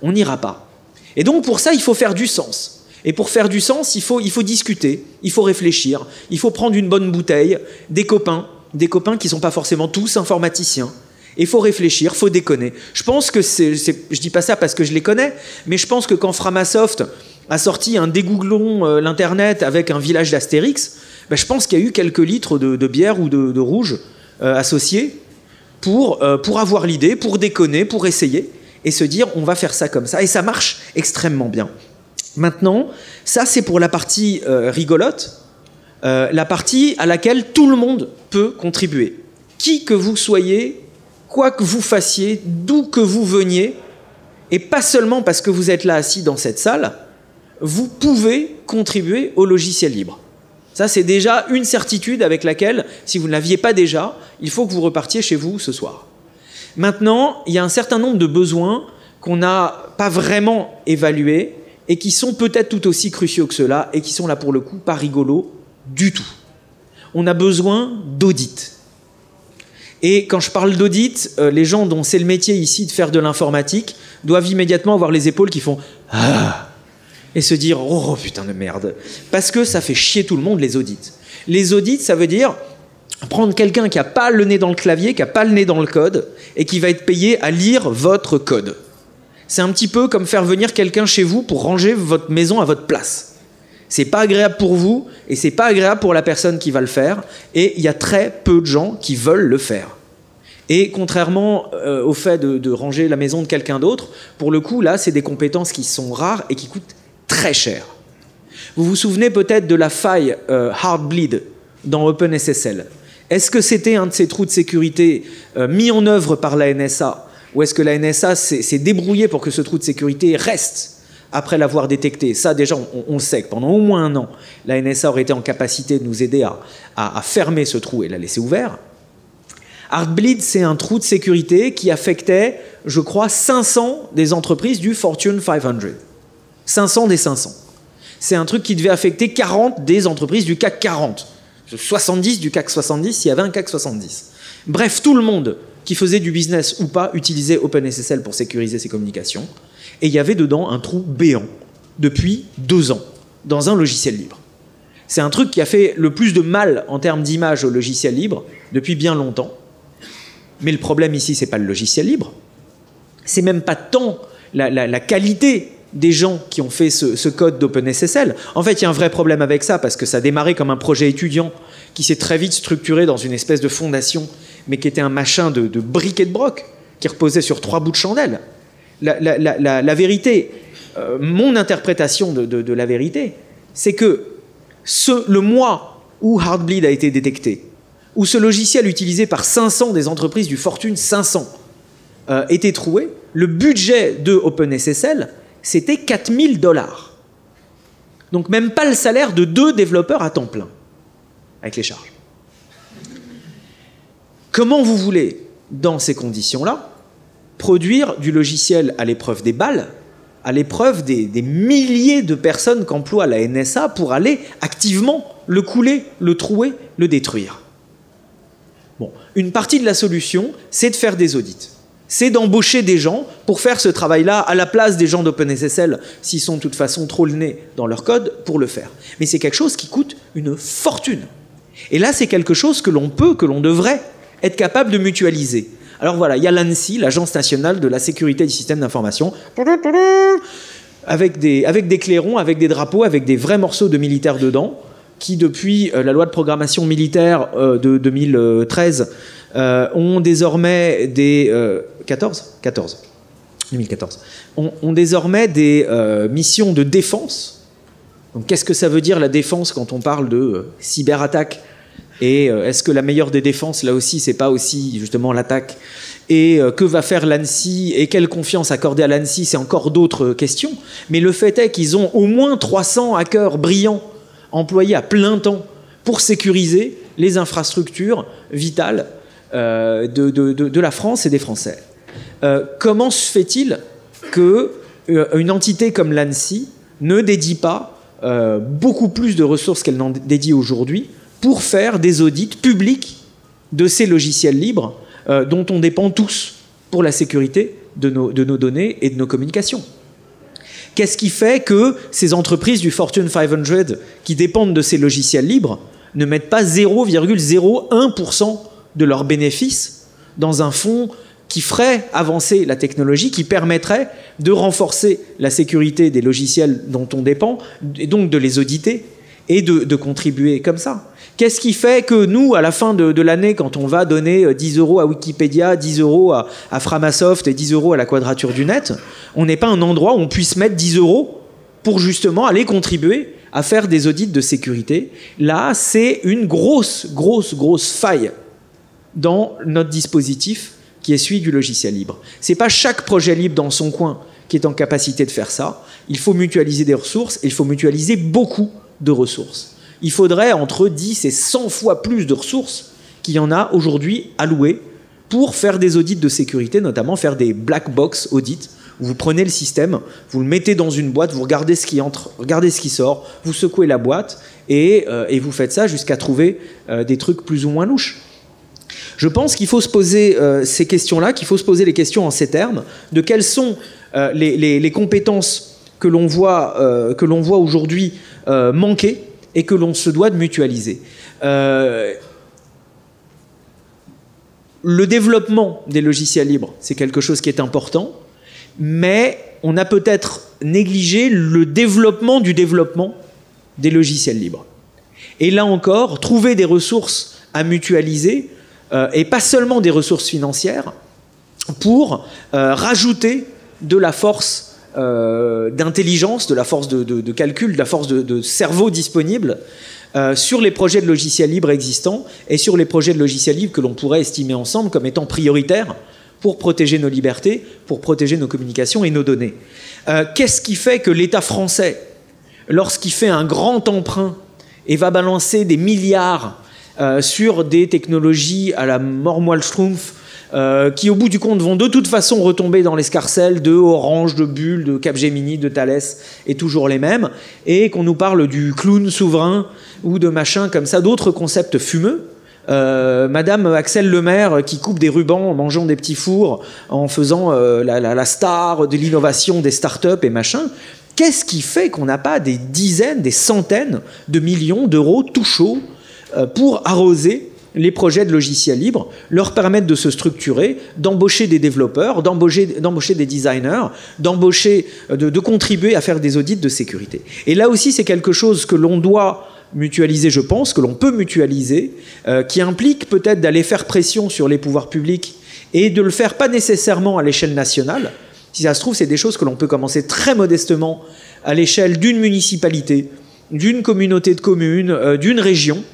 on n'ira pas. Et donc pour ça, il faut faire du sens. Et pour faire du sens, il faut, il faut discuter, il faut réfléchir, il faut prendre une bonne bouteille, des copains, des copains qui ne sont pas forcément tous informaticiens. Il faut réfléchir, il faut déconner. Je pense que c'est, je dis pas ça parce que je les connais, mais je pense que quand Framasoft a sorti un dégouglon euh, l'internet avec un village d'Astérix, ben, je pense qu'il y a eu quelques litres de, bière ou de, rouge euh, associés pour, euh, pour avoir l'idée, pour déconner, pour essayer et se dire on va faire ça comme ça. Et ça marche extrêmement bien. Maintenant, ça c'est pour la partie euh, rigolote, euh, la partie à laquelle tout le monde peut contribuer. Qui que vous soyez, quoi que vous fassiez, d'où que vous veniez, et pas seulement parce que vous êtes là assis dans cette salle, vous pouvez contribuer au logiciel libre. Ça, c'est déjà une certitude avec laquelle, si vous ne l'aviez pas déjà, il faut que vous repartiez chez vous ce soir. Maintenant, il y a un certain nombre de besoins qu'on n'a pas vraiment évalués et qui sont peut-être tout aussi cruciaux que cela et qui sont là pour le coup pas rigolos du tout. On a besoin d'audit. Et quand je parle d'audit, euh, les gens dont c'est le métier ici de faire de l'informatique doivent immédiatement avoir les épaules qui font ah et se dire oh putain de merde parce que ça fait chier tout le monde les audits. Les audits, ça veut dire prendre quelqu'un qui n'a pas le nez dans le clavier, qui n'a pas le nez dans le code, et qui va être payé à lire votre code. C'est un petit peu comme faire venir quelqu'un chez vous pour ranger votre maison à votre place. C'est pas agréable pour vous et c'est pas agréable pour la personne qui va le faire. Et il y a très peu de gens qui veulent le faire. Et contrairement euh, au fait de, ranger la maison de quelqu'un d'autre, pour le coup, là, c'est des compétences qui sont rares et qui coûtent très cher. Vous vous souvenez peut-être de la faille euh, Heartbleed dans OpenSSL. Est-ce que c'était un de ces trous de sécurité euh, mis en œuvre par la NSA Ou est-ce que la NSA s'est débrouillée pour que ce trou de sécurité reste après l'avoir détecté? Ça, déjà, on, sait que pendant au moins un an, la NSA aurait été en capacité de nous aider à, fermer ce trou et la laisser ouvert. Heartbleed, c'est un trou de sécurité qui affectait, je crois, 500 des entreprises du Fortune 500. 500 des 500. C'est un truc qui devait affecter 40 des entreprises du CAC 40. 70 du CAC 70 s'il y avait un CAC 70. Bref, tout le monde qui faisait du business ou pas utilisait OpenSSL pour sécuriser ses communications. Et il y avait dedans un trou béant depuis deux ans dans un logiciel libre. C'est un truc qui a fait le plus de mal en termes d'image au logiciel libre depuis bien longtemps. Mais le problème ici, c'est pas le logiciel libre. C'est même pas tant la, la qualité des gens qui ont fait ce, code d'OpenSSL. En fait, il y a un vrai problème avec ça parce que ça a démarré comme un projet étudiant qui s'est très vite structuré dans une espèce de fondation, mais qui était un machin de, de briques et de broc qui reposait sur trois bouts de chandelle. la, vérité, euh, mon interprétation de, la vérité, c'est que le mois où Heartbleed a été détecté, où ce logiciel utilisé par 500 des entreprises du Fortune 500 euh, était troué, le budget de OpenSSL, c'était 4000 dollars. Donc même pas le salaire de deux développeurs à temps plein, avec les charges. Comment vous voulez, dans ces conditions-là, produire du logiciel à l'épreuve des balles, à l'épreuve des, milliers de personnes qu'emploie la NSA pour aller activement le couler, le trouer, le détruire? Bon, une partie de la solution, c'est de faire des audits c'est d'embaucher des gens pour faire ce travail-là à la place des gens d'OpenSSL, s'ils sont de toute façon trop le nez dans leur code, pour le faire. Mais c'est quelque chose qui coûte une fortune. Et là, c'est quelque chose que l'on peut, que l'on devrait être capable de mutualiser. Alors voilà, il y a l'ANSI, l'Agence nationale de la sécurité du système d'information, avec des, avec des clairons, avec des drapeaux, avec des vrais morceaux de militaires dedans, qui depuis euh, la loi de programmation militaire euh, de 2013 euh, ont désormais des 14 14 2014 ont, désormais des euh, missions de défense. Donc qu'est-ce que ça veut dire la défense quand on parle de euh, cyberattaque? Et est-ce que la meilleure des défenses là aussi c'est pas aussi justement l'attaque? Et que va faire l'ANSI et quelle confiance accorder à l'ANSI, c'est encore d'autres questions. Mais le fait est qu'ils ont au moins 300 hackers brillants employés à plein temps pour sécuriser les infrastructures vitales euh, de, la France et des Français. Euh, comment se fait-il qu'une euh, entité comme l'ANSI ne dédie pas beaucoup plus de ressources qu'elle n'en dédie aujourd'hui pour faire des audits publics de ces logiciels libres dont on dépend tous pour la sécurité de nos, de nos données et de nos communications? Qu'est-ce qui fait que ces entreprises du Fortune 500 qui dépendent de ces logiciels libres ne mettent pas 0,01% de leurs bénéfices dans un fonds qui ferait avancer la technologie, qui permettrait de renforcer la sécurité des logiciels dont on dépend, et donc de les auditer et de, contribuer comme ça. Qu'est-ce qui fait que nous, à la fin de, l'année, quand on va donner 10 euh, euros à Wikipédia, 10 euros à, à, Framasoft et 10 euros à la Quadrature du Net, on n'est pas un endroit où on puisse mettre 10 euros pour justement aller contribuer à faire des audits de sécurité? Là, c'est une grosse, grosse, grosse faille dans notre dispositif qui est celui du logiciel libre. Ce n'est pas chaque projet libre dans son coin qui est en capacité de faire ça. Il faut mutualiser des ressources et il faut mutualiser beaucoup de ressources. Il faudrait entre 10 et 100 fois plus de ressources qu'il y en a aujourd'hui allouées pour faire des audits de sécurité, notamment faire des black box audits, vous prenez le système, vous le mettez dans une boîte, vous regardez ce qui entre, regardez ce qui sort, vous secouez la boîte, et, euh, vous faites ça jusqu'à trouver euh, des trucs plus ou moins louches. Je pense qu'il faut se poser euh, ces questions-là, qu'il faut se poser les questions en ces termes, de quelles sont euh, les, compétences que l'on voit, euh, voit aujourd'hui manquer et que l'on se doit de mutualiser? le développement des logiciels libres, c'est quelque chose qui est important, mais on a peut-être négligé le développement du développement des logiciels libres. Et là encore, trouver des ressources à mutualiser, et pas seulement des ressources financières, pour euh, rajouter de la force euh, d'intelligence, de la force de, calcul, de la force de, cerveau disponible sur les projets de logiciels libres existants et sur les projets de logiciels libres que l'on pourrait estimer ensemble comme étant prioritaires pour protéger nos libertés, pour protéger nos communications et nos données. Qu'est-ce qui fait que l'État français, lorsqu'il fait un grand emprunt et va balancer des milliards euh, sur des technologies à la Mormoile Schtroumpf euh, qui au bout du compte vont de toute façon retomber dans l'escarcelle de Orange, de Bull, de Capgemini, de Thales, et toujours les mêmes, et qu'on nous parle du clown souverain ou de machin comme ça, d'autres concepts fumeux. Euh, Madame Axel Lemaire qui coupe des rubans en mangeant des petits fours, en faisant la, la, star de l'innovation des startups et machin. Qu'est-ce qui fait qu'on n'a pas des dizaines, des centaines de millions d'euros tout chauds pour arroser les projets de logiciels libres, leur permettre de se structurer, d'embaucher des développeurs, d'embaucher des designers, d'embaucher, euh, de, contribuer à faire des audits de sécurité. Et là aussi, c'est quelque chose que l'on doit mutualiser, je pense, que l'on peut mutualiser, euh, qui implique peut-être d'aller faire pression sur les pouvoirs publics et de le faire pas nécessairement à l'échelle nationale, Si ça se trouve, c'est des choses que l'on peut commencer très modestement à l'échelle d'une municipalité, d'une communauté de communes, euh, d'une région,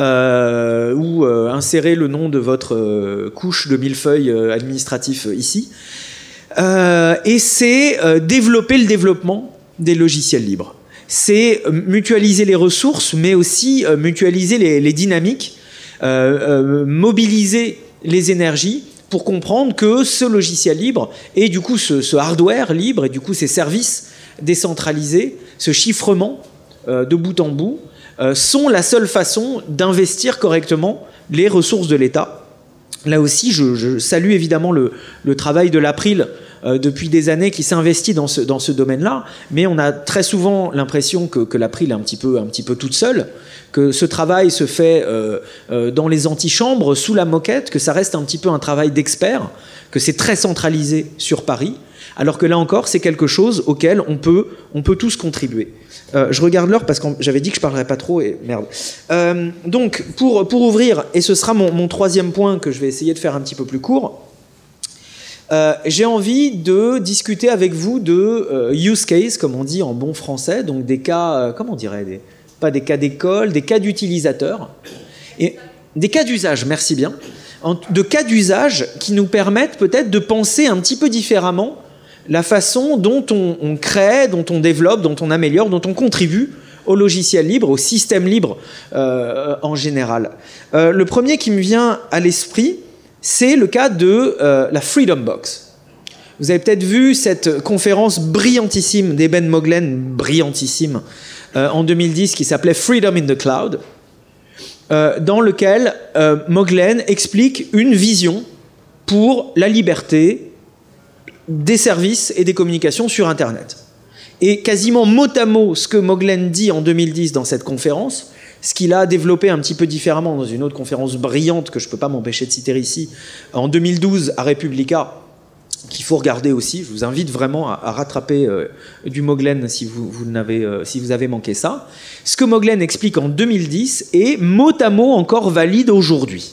euh, ou euh, insérer le nom de votre couche de millefeuille administratif ici. et c'est développer le développement des logiciels libres. C'est mutualiser les ressources, mais aussi mutualiser les, dynamiques, mobiliser les énergies pour comprendre que ce logiciel libre et du coup ce, hardware libre et du coup ces services décentralisés, ce chiffrement euh, de bout en bout, euh, sont la seule façon d'investir correctement les ressources de l'État. Là aussi, je, salue évidemment le, travail de l'April euh, depuis des années qui s'investit dans ce, dans ce domaine-là, mais on a très souvent l'impression que, que l'April est un petit, peu, petit peu toute seule, que ce travail se fait euh, dans les antichambres, sous la moquette, que ça reste un petit peu un travail d'expert, que c'est très centralisé sur Paris, alors que là encore, c'est quelque chose auquel on peut, on peut tous contribuer. je regarde l'heure parce que j'avais dit que je parlerais pas trop et merde. donc, pour, pour ouvrir, et ce sera mon, mon troisième point que je vais essayer de faire un petit peu plus court, euh, j'ai envie de discuter avec vous de euh, use case, comme on dit en bon français, donc des cas, euh, comment on dirait, pas des cas d'école, des cas d'utilisateurs, et des cas d'usage, merci bien, de cas d'usage qui nous permettent peut-être de penser un petit peu différemment la façon dont on, crée, dont on développe, dont on améliore, dont on contribue au logiciel libre, au système libre en général. le premier qui me vient à l'esprit, c'est le cas de euh, la Freedom Box. Vous avez peut-être vu cette conférence brillantissime d'Eben Moglen, brillantissime, euh, en 2010, qui s'appelait Freedom in the Cloud, euh, dans lequel Moglen explique une vision pour la liberté des services et des communications sur Internet. Et quasiment mot à mot, ce que Moglen dit en 2010 dans cette conférence, ce qu'il a développé un petit peu différemment dans une autre conférence brillante que je ne peux pas m'empêcher de citer ici, en 2012 à Republica, qu'il faut regarder aussi. Je vous invite vraiment à, rattraper euh, du Moglen si vous, euh, si vous avez manqué ça. Ce que Moglen explique en 2010 est mot à mot encore valide aujourd'hui.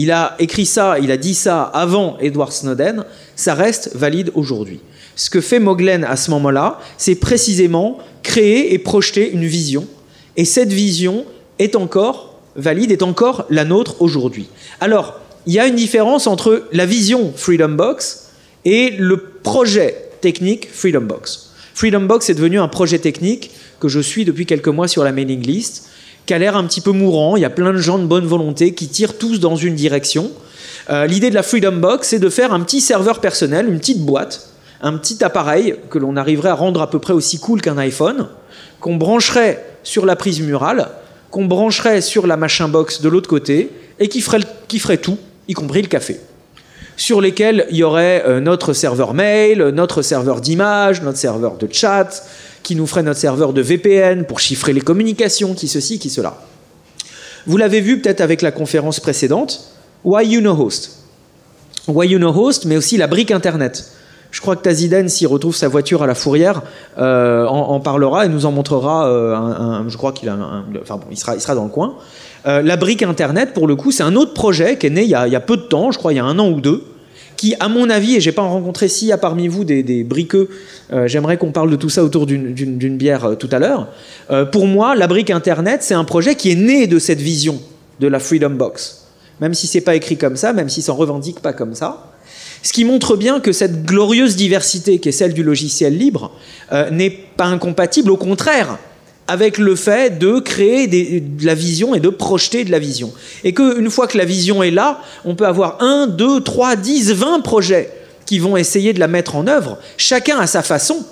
Il a écrit ça, il a dit ça avant Edward Snowden, ça reste valide aujourd'hui. Ce que fait Moglen à ce moment-là, c'est précisément créer et projeter une vision et cette vision est encore valide, est encore la nôtre aujourd'hui. Alors, il y a une différence entre la vision Freedom Box et le projet technique Freedom Box. Freedom Box est devenu un projet technique que je suis depuis quelques mois sur la mailing list, qui a l'air un petit peu mourant. Il y a plein de gens de bonne volonté qui tirent tous dans une direction. Euh, l'idée de la Freedom Box, c'est de faire un petit serveur personnel, une petite boîte, un petit appareil que l'on arriverait à rendre à peu près aussi cool qu'un iPhone, qu'on brancherait sur la prise murale, qu'on brancherait sur la machin box de l'autre côté, et qui ferait, qui ferait tout, y compris le café. Sur lesquels il y aurait euh, notre serveur mail, notre serveur d'image, notre serveur de chat, qui nous ferait notre serveur de VPN pour chiffrer les communications, qui ceci, qui cela. Vous l'avez vu peut-être avec la conférence précédente, Why You Know Host? Why You Know Host, mais aussi la brique Internet. Je crois que Taziden, s'il retrouve sa voiture à la fourrière, euh, en, parlera et nous en montrera. Euh, un, je crois qu'il a. enfin bon, il sera, il sera dans le coin. Euh, la brique Internet, pour le coup, c'est un autre projet qui est né il y, a, peu de temps, je crois il y a un an ou deux, qui, à mon avis, et j'ai pas rencontré s'il y a parmi vous des, des briqueux, j'aimerais qu'on parle de tout ça autour d'une bière tout à l'heure. pour moi, la brique Internet, c'est un projet qui est né de cette vision de la Freedom Box. Même si c'est pas écrit comme ça, même si s'en revendique pas comme ça. Ce qui montre bien que cette glorieuse diversité qui est celle du logiciel libre euh, n'est pas incompatible, au contraire, avec le fait de créer de la vision et de projeter de la vision. Et qu'une fois que la vision est là, on peut avoir un, deux, trois, dix, vingt projets qui vont essayer de la mettre en œuvre, chacun à sa façon,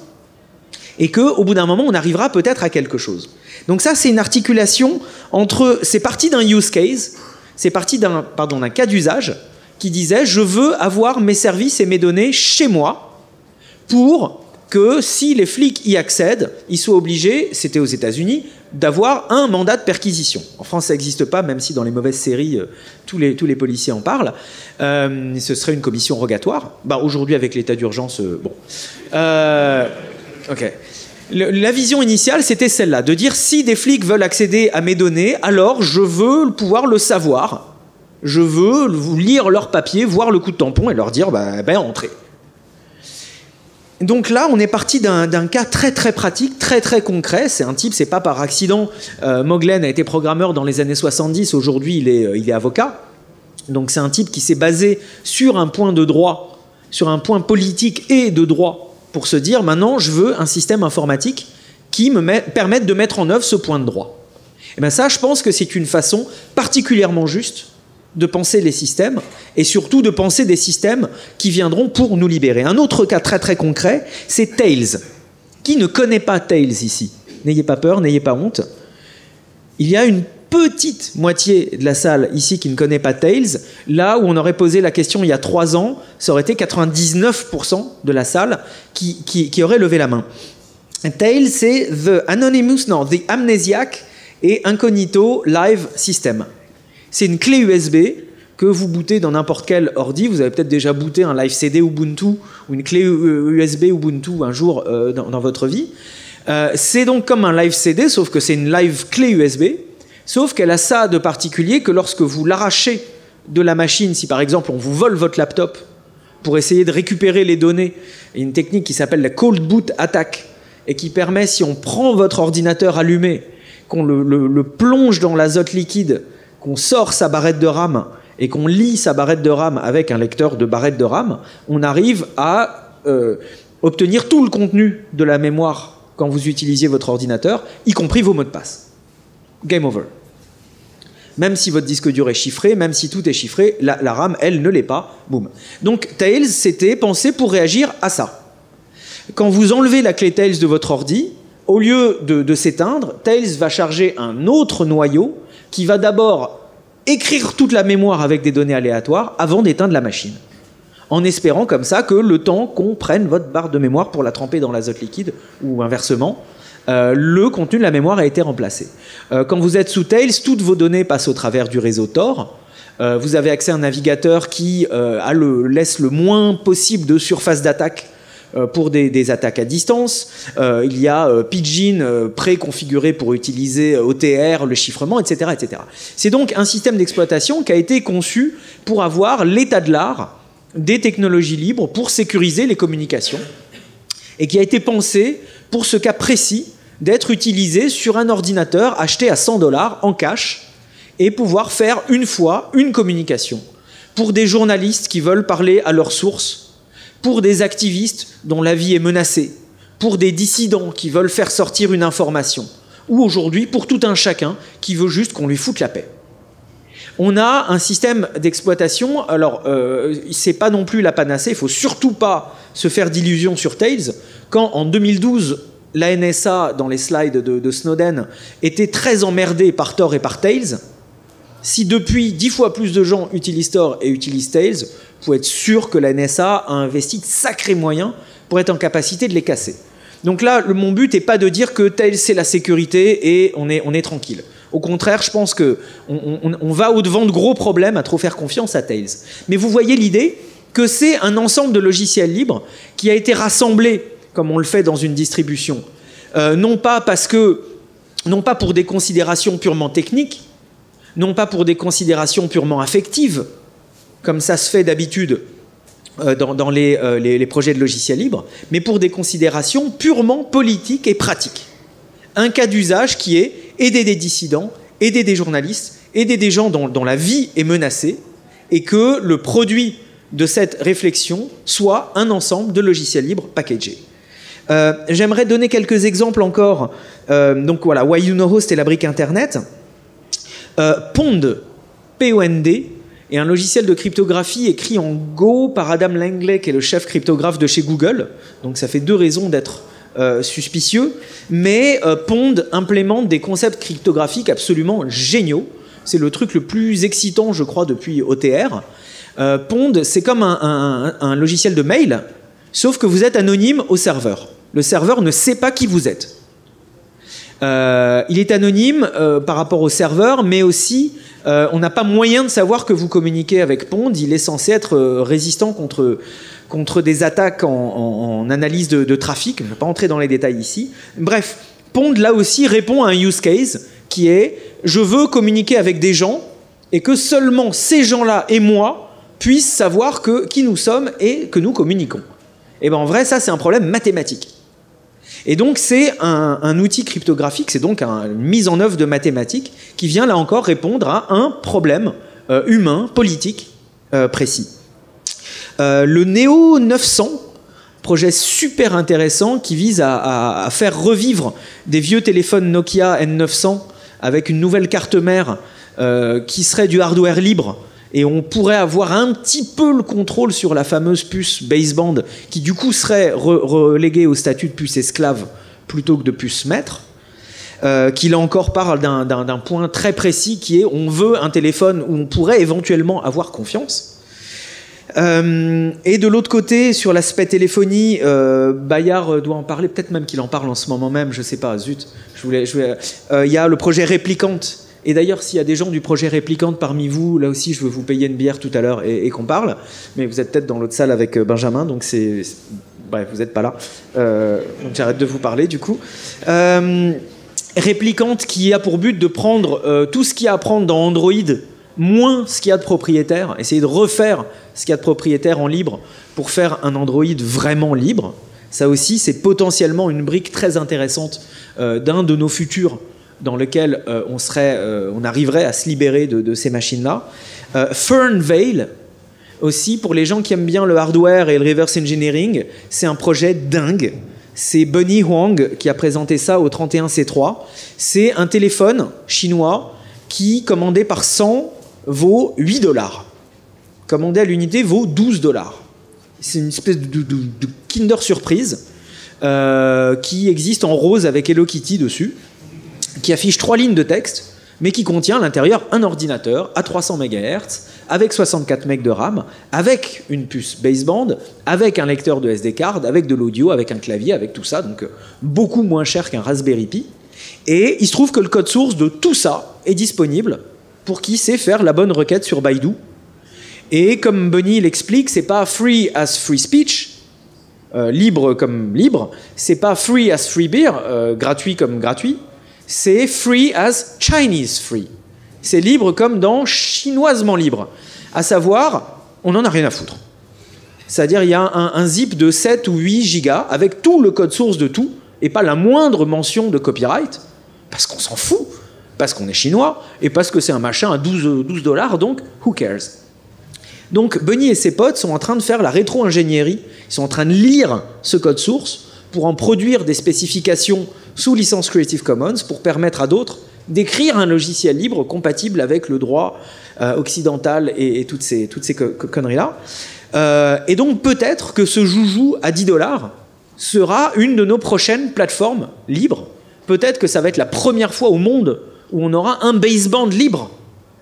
et qu'au bout d'un moment, on arrivera peut-être à quelque chose. Donc ça, c'est une articulation entre, c'est parti d'un use case, c'est parti d'un cas d'usage, qui disait je veux avoir mes services et mes données chez moi pour que si les flics y accèdent, ils soient obligés, c'était aux États-Unis, d'avoir un mandat de perquisition. En France, ça n'existe pas, même si dans les mauvaises séries, euh, tous, les, tous les policiers en parlent. Euh, ce serait une commission rogatoire. Bah, Aujourd'hui, avec l'état d'urgence, euh, bon. ok. la vision initiale, c'était celle-là, de dire si des flics veulent accéder à mes données, alors je veux pouvoir le savoir je veux lire leur papier, voir le coup de tampon et leur dire bah, ben entrez. Donc là, on est parti d'un cas très très pratique, très très concret. C'est un type, c'est pas par accident. Euh, Moglen a été programmeur dans les années 70. Aujourd'hui, il est, il est avocat. Donc c'est un type qui s'est basé sur un point de droit, sur un point politique et de droit, pour se dire maintenant, je veux un système informatique qui me permette de mettre en œuvre ce point de droit. Et bien ça, je pense que c'est une façon particulièrement juste de penser les systèmes et surtout de penser des systèmes qui viendront pour nous libérer. Un autre cas très très concret, c'est Tails. Qui ne connaît pas Tails ici? N'ayez pas peur, n'ayez pas honte. Il y a une petite moitié de la salle ici qui ne connaît pas Tails. Là où on aurait posé la question il y a trois ans, ça aurait été 99% de la salle qui, qui, aurait levé la main. Tails, c'est The Anonymous, non, The Amnesiac et Incognito Live System. C'est une clé USB que vous bootez dans n'importe quel ordi. Vous avez peut-être déjà booté un live CD Ubuntu ou une clé USB Ubuntu un jour euh, dans, votre vie. Euh, c'est donc comme un live CD, sauf que c'est une live clé USB, sauf qu'elle a ça de particulier que lorsque vous l'arrachez de la machine, si par exemple on vous vole votre laptop pour essayer de récupérer les données, il y a une technique qui s'appelle la cold boot attack et qui permet, si on prend votre ordinateur allumé, qu'on le plonge dans l'azote liquide, qu'on sort sa barrette de RAM et qu'on lit sa barrette de RAM avec un lecteur de barrette de RAM, on arrive à euh, obtenir tout le contenu de la mémoire quand vous utilisiez votre ordinateur, y compris vos mots de passe. Game over. Même si votre disque dur est chiffré, même si tout est chiffré, la, RAM, elle, ne l'est pas. Boum. Donc Tails, c'était pensé pour réagir à ça. Quand vous enlevez la clé Tails de votre ordi, au lieu de s'éteindre, Tails va charger un autre noyau qui va d'abord écrire toute la mémoire avec des données aléatoires avant d'éteindre la machine. En espérant comme ça que le temps qu'on prenne votre barre de mémoire pour la tremper dans l'azote liquide, ou inversement, euh, le contenu de la mémoire a été remplacé. Euh, quand vous êtes sous Tails, toutes vos données passent au travers du réseau Tor. Euh, vous avez accès à un navigateur qui laisse le moins possible de surface d'attaque pour des, attaques à distance. Euh, il y a euh, Pidgin préconfiguré pour utiliser OTR, le chiffrement, etc. etc. C'est donc un système d'exploitation qui a été conçu pour avoir l'état de l'art des technologies libres pour sécuriser les communications et qui a été pensé pour ce cas précis d'être utilisé sur un ordinateur acheté à 100 dollars en cash et pouvoir faire une fois une communication pour des journalistes qui veulent parler à leurs sources pour des activistes dont la vie est menacée, pour des dissidents qui veulent faire sortir une information, ou aujourd'hui pour tout un chacun qui veut juste qu'on lui foute la paix. On a un système d'exploitation, alors euh, c'est pas non plus la panacée, il faut surtout pas se faire d'illusions sur Tails, quand en 2012 la NSA, dans les slides de, de Snowden, était très emmerdée par Tor et par Tails, si depuis dix fois plus de gens utilisent Tor et utilisent Tails, pouvez être sûr que la NSA a investi de sacrés moyens pour être en capacité de les casser. Donc là, mon but n'est pas de dire que Tails c'est la sécurité et on est, on est tranquille. Au contraire, je pense qu'on on, va au-devant de gros problèmes à trop faire confiance à Tails. Mais vous voyez l'idée que c'est un ensemble de logiciels libres qui a été rassemblé, comme on le fait dans une distribution, euh, non pas parce que, non pas pour des considérations purement techniques, non pas pour des considérations purement affectives, comme ça se fait d'habitude euh, dans, euh, les, projets de logiciels libres, mais pour des considérations purement politiques et pratiques. Un cas d'usage qui est aider des dissidents, aider des journalistes, aider des gens dont, la vie est menacée, et que le produit de cette réflexion soit un ensemble de logiciels libres packagés. Euh, j'aimerais donner quelques exemples encore. donc voilà, Why You Know Host la brique Internet. Pond, P-O-N-D, et un logiciel de cryptographie écrit en Go par Adam Langley, qui est le chef cryptographe de chez Google. Donc ça fait deux raisons d'être euh, suspicieux. Mais euh, Pond implémente des concepts cryptographiques absolument géniaux. C'est le truc le plus excitant, je crois, depuis OTR. Euh, Pond, c'est comme un, logiciel de mail, sauf que vous êtes anonyme au serveur. Le serveur ne sait pas qui vous êtes. Il est anonyme par rapport au serveur, mais aussi euh, on n'a pas moyen de savoir que vous communiquez avec Pond. Il est censé être euh, résistant contre, contre des attaques en, analyse de, trafic. Je ne vais pas entrer dans les détails ici. Bref, Pond, là aussi, répond à un use case qui est je veux communiquer avec des gens et que seulement ces gens-là et moi puissent savoir que, qui nous sommes et que nous communiquons. Et ben en vrai, ça c'est un problème mathématique. Et donc c'est un, outil cryptographique, c'est donc une mise en œuvre de mathématiques qui vient là encore répondre à un problème euh, humain, politique euh, précis. Euh, le Neo 900, projet super intéressant qui vise à, faire revivre des vieux téléphones Nokia N900 avec une nouvelle carte mère qui serait du hardware libre et on pourrait avoir un petit peu le contrôle sur la fameuse puce baseband qui du coup serait reléguée au statut de puce esclave plutôt que de puce maître. Euh, qui encore parle d'un point très précis qui est on veut un téléphone où on pourrait éventuellement avoir confiance. Euh, et de l'autre côté, sur l'aspect téléphonie, euh, Bayard doit en parler, peut-être même qu'il en parle en ce moment même, je sais pas, zut. Je voulais, il y a le projet Réplicante et d'ailleurs, s'il y a des gens du projet Réplicante parmi vous, là aussi, je veux vous payer une bière tout à l'heure et, qu'on parle. Mais vous êtes peut-être dans l'autre salle avec euh, Benjamin, donc c'est. Bref, vous n'êtes pas là. Euh, donc j'arrête de vous parler, du coup. Euh, Réplicante qui a pour but de prendre tout ce qu'il y a à prendre dans Android, moins ce qu'il y a de propriétaire, essayer de refaire ce qu'il y a de propriétaire en libre pour faire un Android vraiment libre. Ça aussi, c'est potentiellement une brique très intéressante d'un de nos futurs dans lequel euh, on, serait, euh, on arriverait à se libérer de, ces machines-là. Euh, Fernvale, aussi, pour les gens qui aiment bien le hardware et le reverse engineering, c'est un projet dingue. C'est Bunny Huang qui a présenté ça au 31C3. C'est un téléphone chinois qui, commandé par 100, vaut 8 dollars. Commandé à l'unité vaut 12 dollars. C'est une espèce de, Kinder Surprise qui existe en rose avec Hello Kitty dessus qui affiche trois lignes de texte, mais qui contient à l'intérieur un ordinateur à 300 MHz, avec 64 MB de RAM, avec une puce baseband, avec un lecteur de SD card, avec de l'audio, avec un clavier, avec tout ça, donc euh, beaucoup moins cher qu'un Raspberry Pi. Et il se trouve que le code source de tout ça est disponible pour qui sait faire la bonne requête sur Baidu. Et comme Bunny l'explique, c'est pas free as free speech, euh, libre comme libre, c'est pas free as free beer, euh, gratuit comme gratuit, c'est free as Chinese free. C'est libre comme dans chinoisement libre. À savoir, on n'en a rien à foutre. C'est-à-dire, il y a un, zip de 7 ou 8 gigas avec tout le code source de tout et pas la moindre mention de copyright, parce qu'on s'en fout, parce qu'on est chinois et parce que c'est un machin à 12, 12 dollars, donc who cares? Donc, Bunny et ses potes sont en train de faire la rétro-ingénierie, ils sont en train de lire ce code source pour en produire des spécifications sous licence Creative Commons pour permettre à d'autres d'écrire un logiciel libre compatible avec le droit euh, occidental et, toutes ces, toutes ces conneries-là. Euh, et donc peut-être que ce joujou à 10 dollars sera une de nos prochaines plateformes libres. Peut-être que ça va être la première fois au monde où on aura un baseband libre.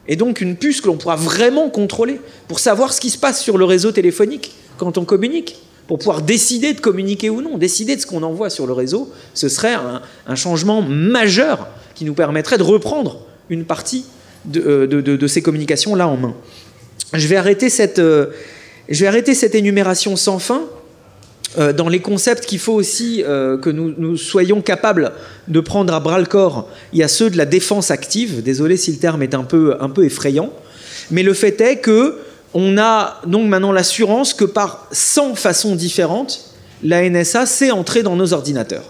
Et donc une puce que l'on pourra vraiment contrôler pour savoir ce qui se passe sur le réseau téléphonique quand on communique pour pouvoir décider de communiquer ou non, décider de ce qu'on envoie sur le réseau, ce serait un, changement majeur qui nous permettrait de reprendre une partie de, euh, ces communications-là en main. Je vais arrêter cette, euh, je vais arrêter cette énumération sans fin. Euh, dans les concepts qu'il faut aussi que nous, nous, soyons capables de prendre à bras le corps, il y a ceux de la défense active. Désolé si le terme est un peu, un peu effrayant, mais le fait est que on a donc maintenant l'assurance que par 100 façons différentes, la NSA sait entrer dans nos ordinateurs.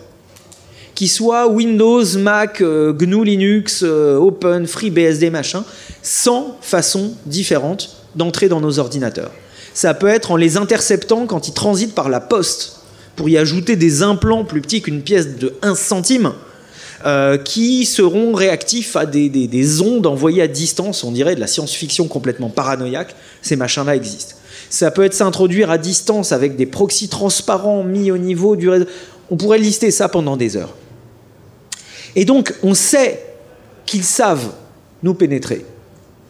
Qu'ils soient Windows, Mac, euh, GNU Linux, euh, Open, FreeBSD, machin, 100 façons différentes d'entrer dans nos ordinateurs. Ça peut être en les interceptant quand ils transitent par la poste, pour y ajouter des implants plus petits qu'une pièce de 1 centime, euh, qui seront réactifs à des, ondes envoyées à distance, on dirait de la science-fiction complètement paranoïaque. Ces machins-là existent. Ça peut être s'introduire à distance avec des proxys transparents mis au niveau du réseau. On pourrait lister ça pendant des heures. Et donc, on sait qu'ils savent nous pénétrer.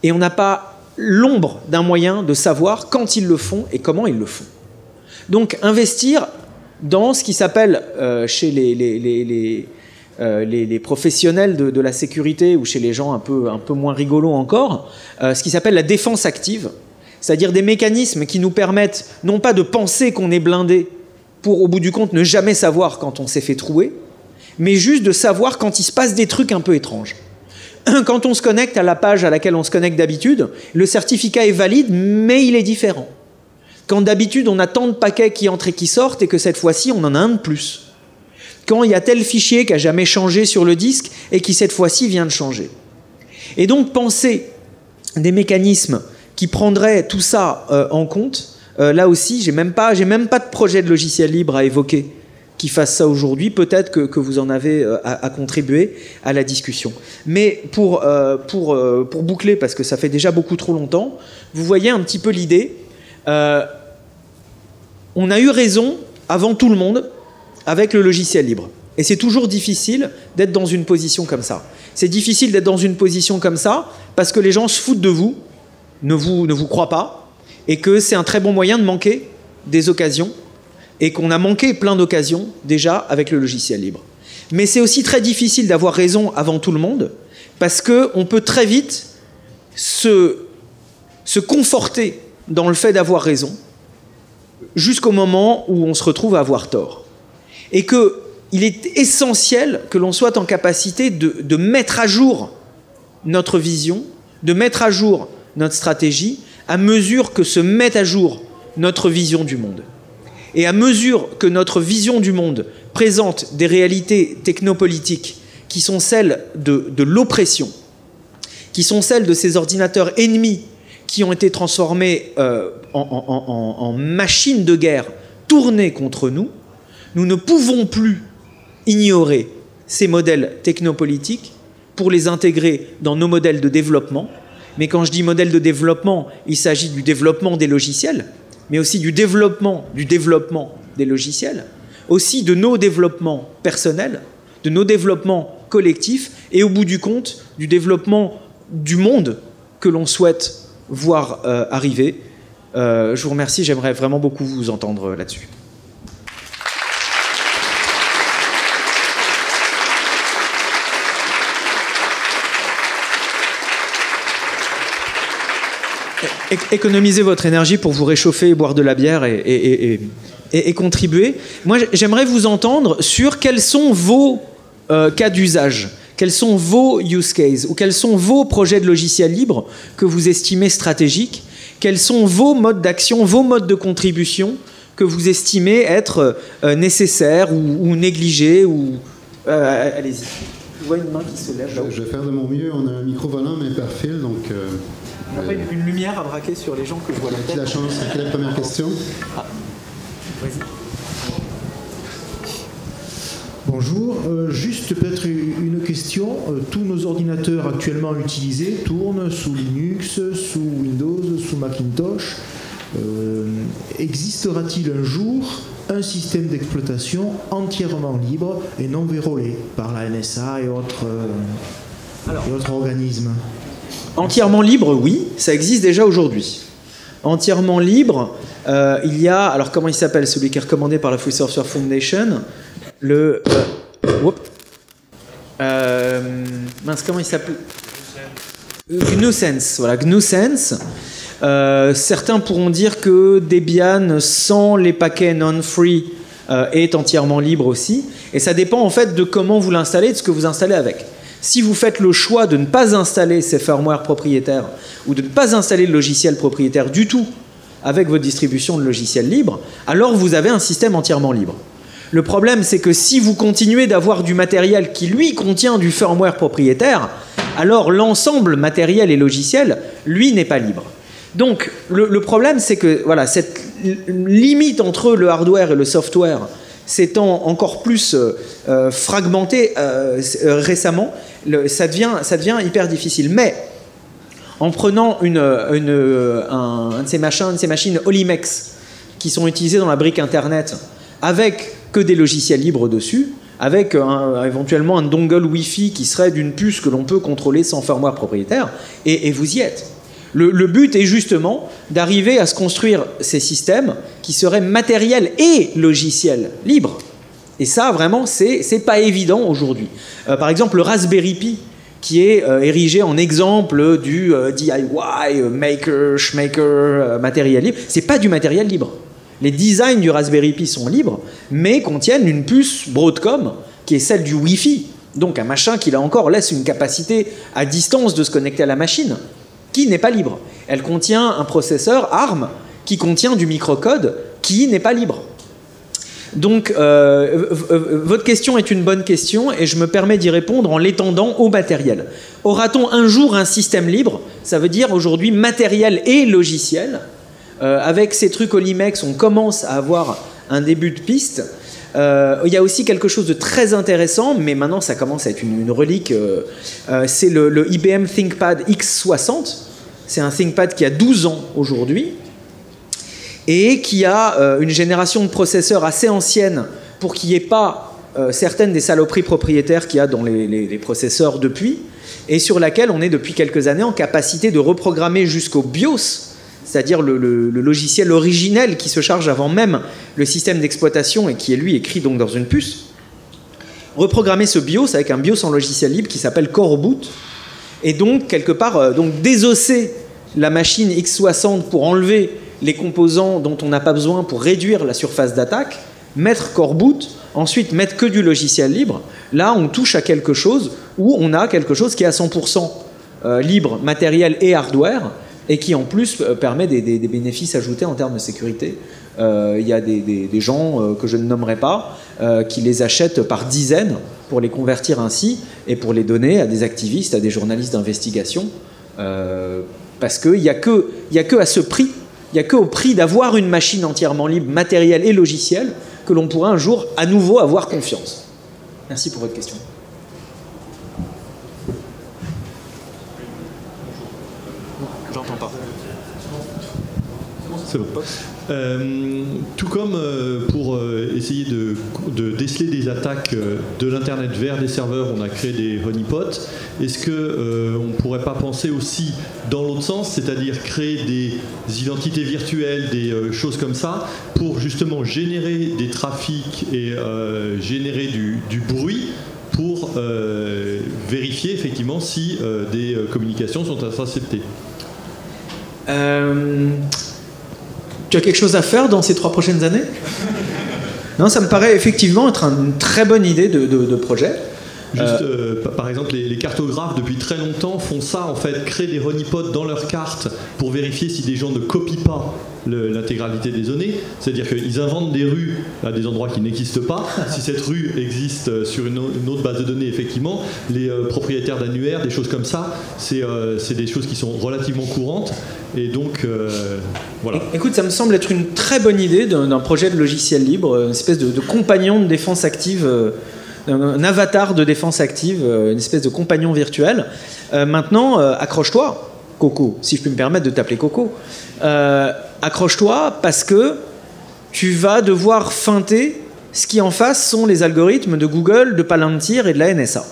Et on n'a pas l'ombre d'un moyen de savoir quand ils le font et comment ils le font. Donc, investir dans ce qui s'appelle euh, chez les, euh, les, professionnels de, la sécurité ou chez les gens un peu, un peu moins rigolos encore, euh, ce qui s'appelle la défense active, c'est-à-dire des mécanismes qui nous permettent non pas de penser qu'on est blindé pour au bout du compte ne jamais savoir quand on s'est fait trouer, mais juste de savoir quand il se passe des trucs un peu étranges. Quand on se connecte à la page à laquelle on se connecte d'habitude, le certificat est valide, mais il est différent. Quand d'habitude on a tant de paquets qui entrent et qui sortent et que cette fois-ci on en a un de plus. Quand il y a tel fichier qui a jamais changé sur le disque et qui cette fois-ci vient de changer. Et donc penser des mécanismes qui prendraient tout ça euh, en compte, euh, là aussi, j'ai même même pas de projet de logiciel libre à évoquer qui fasse ça aujourd'hui. Peut-être que, vous en avez euh, à, contribuer à la discussion. Mais pour, pour, pour boucler, parce que ça fait déjà beaucoup trop longtemps, vous voyez un petit peu l'idée. on a eu raison avant tout le monde avec le logiciel libre. Et c'est toujours difficile d'être dans une position comme ça. C'est difficile d'être dans une position comme ça parce que les gens se foutent de vous, ne vous, ne vous croient pas, et que c'est un très bon moyen de manquer des occasions, et qu'on a manqué plein d'occasions déjà avec le logiciel libre. Mais c'est aussi très difficile d'avoir raison avant tout le monde, parce qu'on peut très vite se, se conforter dans le fait d'avoir raison, jusqu'au moment où on se retrouve à avoir tort et qu'il est essentiel que l'on soit en capacité de, mettre à jour notre vision, de mettre à jour notre stratégie, à mesure que se met à jour notre vision du monde. Et à mesure que notre vision du monde présente des réalités technopolitiques qui sont celles de, l'oppression, qui sont celles de ces ordinateurs ennemis qui ont été transformés euh, en machines de guerre tournées contre nous, nous ne pouvons plus ignorer ces modèles technopolitiques pour les intégrer dans nos modèles de développement. Mais quand je dis modèle de développement, il s'agit du développement des logiciels, mais aussi du développement du développement des logiciels, aussi de nos développements personnels, de nos développements collectifs, et au bout du compte, du développement du monde que l'on souhaite voir euh, arriver. Euh, je vous remercie, j'aimerais vraiment beaucoup vous entendre là-dessus. Économiser votre énergie pour vous réchauffer, boire de la bière et, contribuer. Moi, j'aimerais vous entendre sur quels sont vos euh, cas d'usage, quels sont vos use cases, ou quels sont vos projets de logiciels libres que vous estimez stratégiques, quels sont vos modes d'action, vos modes de contribution que vous estimez être euh, nécessaires ou, négligés. Ou, euh, allez-y. Je vois une main qui se lève. Je, vais faire de mon mieux. On a un micro volant, mais par fil, donc une lumière à braquer sur les gens que je vois là. Qui la chance Quelle est la première question ah. Bonjour, euh, juste peut-être une question. Euh, tous nos ordinateurs actuellement utilisés tournent sous Linux, sous Windows, sous Macintosh. Euh, existera-t-il un jour un système d'exploitation entièrement libre et non vérolé par la NSA et autres, et autres organismes? Entièrement libre, oui, ça existe déjà aujourd'hui. Entièrement libre, euh, il y a, alors comment il s'appelle, celui qui est recommandé par la Free Software Foundation, le... Euh, euh, mince, comment il s'appelle GNU-Sense, voilà, GNU-Sense. certains pourront dire que Debian, sans les paquets non-free, est entièrement libre aussi. Et ça dépend en fait de comment vous l'installez, de ce que vous installez avec. Si vous faites le choix de ne pas installer ces firmware propriétaires ou de ne pas installer le logiciel propriétaire du tout avec votre distribution de logiciels libres, alors vous avez un système entièrement libre. Le problème, c'est que si vous continuez d'avoir du matériel qui, lui, contient du firmware propriétaire, alors l'ensemble matériel et logiciel, lui, n'est pas libre. Donc, le, problème, c'est que voilà, cette limite entre le hardware et le software s'étant encore plus euh, euh, fragmenté euh, récemment, ça, devient, hyper difficile. Mais en prenant une, de ces machines Olimex qui sont utilisées dans la brique Internet avec que des logiciels libres dessus, avec éventuellement un dongle Wi-Fi qui serait d'une puce que l'on peut contrôler sans firmware propriétaire, et, vous y êtes. Le, but est justement d'arriver à se construire ces systèmes qui seraient matériels et logiciels libres. Et ça, vraiment, c'est pas évident aujourd'hui. Euh, par exemple, le Raspberry Pi, qui est euh, érigé en exemple du euh, DIY, maker, schmaker, matériel libre, c'est pas du matériel libre. Les designs du Raspberry Pi sont libres, mais contiennent une puce Broadcom qui est celle du Wi-Fi. Donc un machin qui là encore laisse une capacité à distance de se connecter à la machine, n'est pas libre. Elle contient un processeur ARM qui contient du microcode qui n'est pas libre. Donc, euh, votre question est une bonne question et je me permets d'y répondre en l'étendant au matériel. Aura-t-on un jour un système libre? Ça veut dire aujourd'hui matériel et logiciel. Euh, avec ces trucs au Limex, on commence à avoir un début de piste. Euh, il y a aussi quelque chose de très intéressant, mais maintenant ça commence à être une, relique. c'est le, IBM ThinkPad X60. C'est un ThinkPad qui a 12 ans aujourd'hui et qui a euh, une génération de processeurs assez ancienne pour qu'il n'y ait pas euh, certaines des saloperies propriétaires qu'il y a dans les, processeurs depuis, et sur laquelle on est depuis quelques années en capacité de reprogrammer jusqu'au BIOS, c'est-à-dire le, logiciel originel qui se charge avant même le système d'exploitation et qui est lui écrit donc dans une puce. Reprogrammer ce BIOS avec un BIOS en logiciel libre qui s'appelle Core et donc quelque part euh, donc désosser la machine x60 pour enlever les composants dont on n'a pas besoin pour réduire la surface d'attaque, mettre core boot, ensuite mettre que du logiciel libre, là on touche à quelque chose où on a quelque chose qui est à 100% euh, libre, matériel et hardware, et qui en plus euh, permet des, bénéfices ajoutés en termes de sécurité. Euh, il y a des, gens que je ne nommerai pas qui les achètent par dizaines pour les convertir ainsi et pour les donner à des activistes, à des journalistes d'investigation, parce qu'il n'y a, que, a que à ce prix il n'y a qu'au prix d'avoir une machine entièrement libre, matérielle et logicielle, que l'on pourra un jour à nouveau avoir confiance. Merci pour votre question. J'entends pas. Euh, tout comme euh, pour euh, essayer de, déceler des attaques de l'Internet vers des serveurs, on a créé des honeypots. Est-ce qu'on ne pourrait pas penser aussi dans l'autre sens, c'est-à-dire créer des identités virtuelles, des choses comme ça, pour justement générer des trafics et générer du, bruit pour vérifier effectivement si des communications sont interceptées tu as quelque chose à faire dans ces trois prochaines années? Non, ça me paraît effectivement être une très bonne idée de, projet. Juste, euh, par exemple, les, cartographes depuis très longtemps font ça en fait, créent des honeypots dans leurs cartes pour vérifier si des gens ne copient pas l'intégralité des données. C'est-à-dire qu'ils inventent des rues à des endroits qui n'existent pas. Si cette rue existe sur une, autre base de données, effectivement, les euh, propriétaires d'annuaires, des choses comme ça, euh, c'est des choses qui sont relativement courantes. Et donc, euh, voilà. Écoute, ça me semble être une très bonne idée d'un projet de logiciel libre, une espèce de, compagnon de défense active, un avatar de défense active, une espèce de compagnon virtuel. maintenant, accroche-toi, Coco, si je peux me permettre de t'appeler Coco accroche-toi parce que tu vas devoir feinter ce qui en face sont les algorithmes de Google, de Palantir et de la NSA.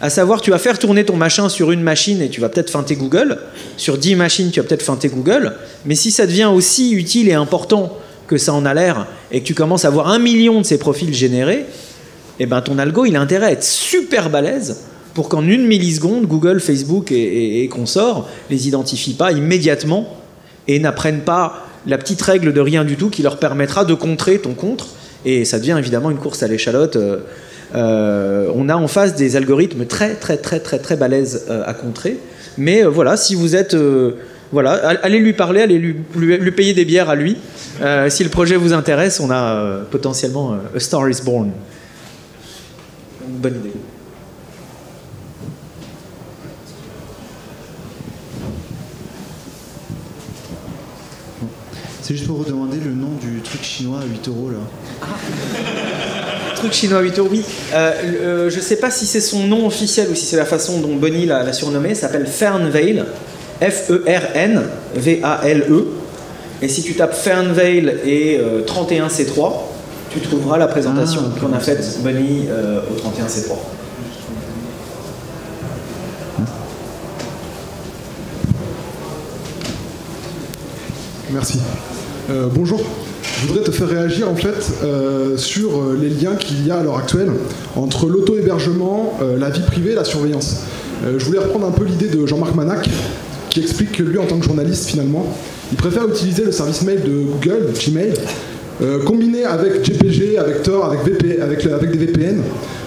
À savoir, tu vas faire tourner ton machin sur une machine et tu vas peut-être feinter Google. Sur 10 machines, tu vas peut-être feinter Google. Mais si ça devient aussi utile et important que ça en a l'air et que tu commences à avoir un million de ces profils générés, eh ben ton algo, il a intérêt à être super balèze pour qu'en une milliseconde, Google, Facebook et, et consorts les identifient pas immédiatement et n'apprennent pas la petite règle de rien du tout qui leur permettra de contrer ton contre. Et ça devient évidemment une course à l'échalote. Euh, euh, on a en face des algorithmes très très très très très balèzes euh, à contrer. Mais voilà, si vous êtes voilà, allez lui parler, allez lui, lui, payer des bières à lui. si le projet vous intéresse, on a potentiellement A Star is Born. Une bonne idée. C'est juste pour vous demander le nom du truc chinois à 8 euros là. Ah. truc chinois à 8 euros, oui. Euh, euh, je ne sais pas si c'est son nom officiel ou si c'est la façon dont Bonnie l'a surnommé. S'appelle Fernveil. F-E-R-N-V-A-L-E. E. Et si tu tapes Fernveil et 31C3, euh, tu trouveras la présentation ah, qu'on a faite Bonnie au 31C3. Merci. Euh, bonjour. Je voudrais te faire réagir en fait euh, sur euh, les liens qu'il y a à l'heure actuelle entre l'auto-hébergement, la vie privée et la surveillance. je voulais reprendre un peu l'idée de Jean-Marc Manac qui explique que lui en tant que journaliste finalement, il préfère utiliser le service mail de Google, Gmail, combiné avec GPG, avec Tor, avec, avec, des VPN,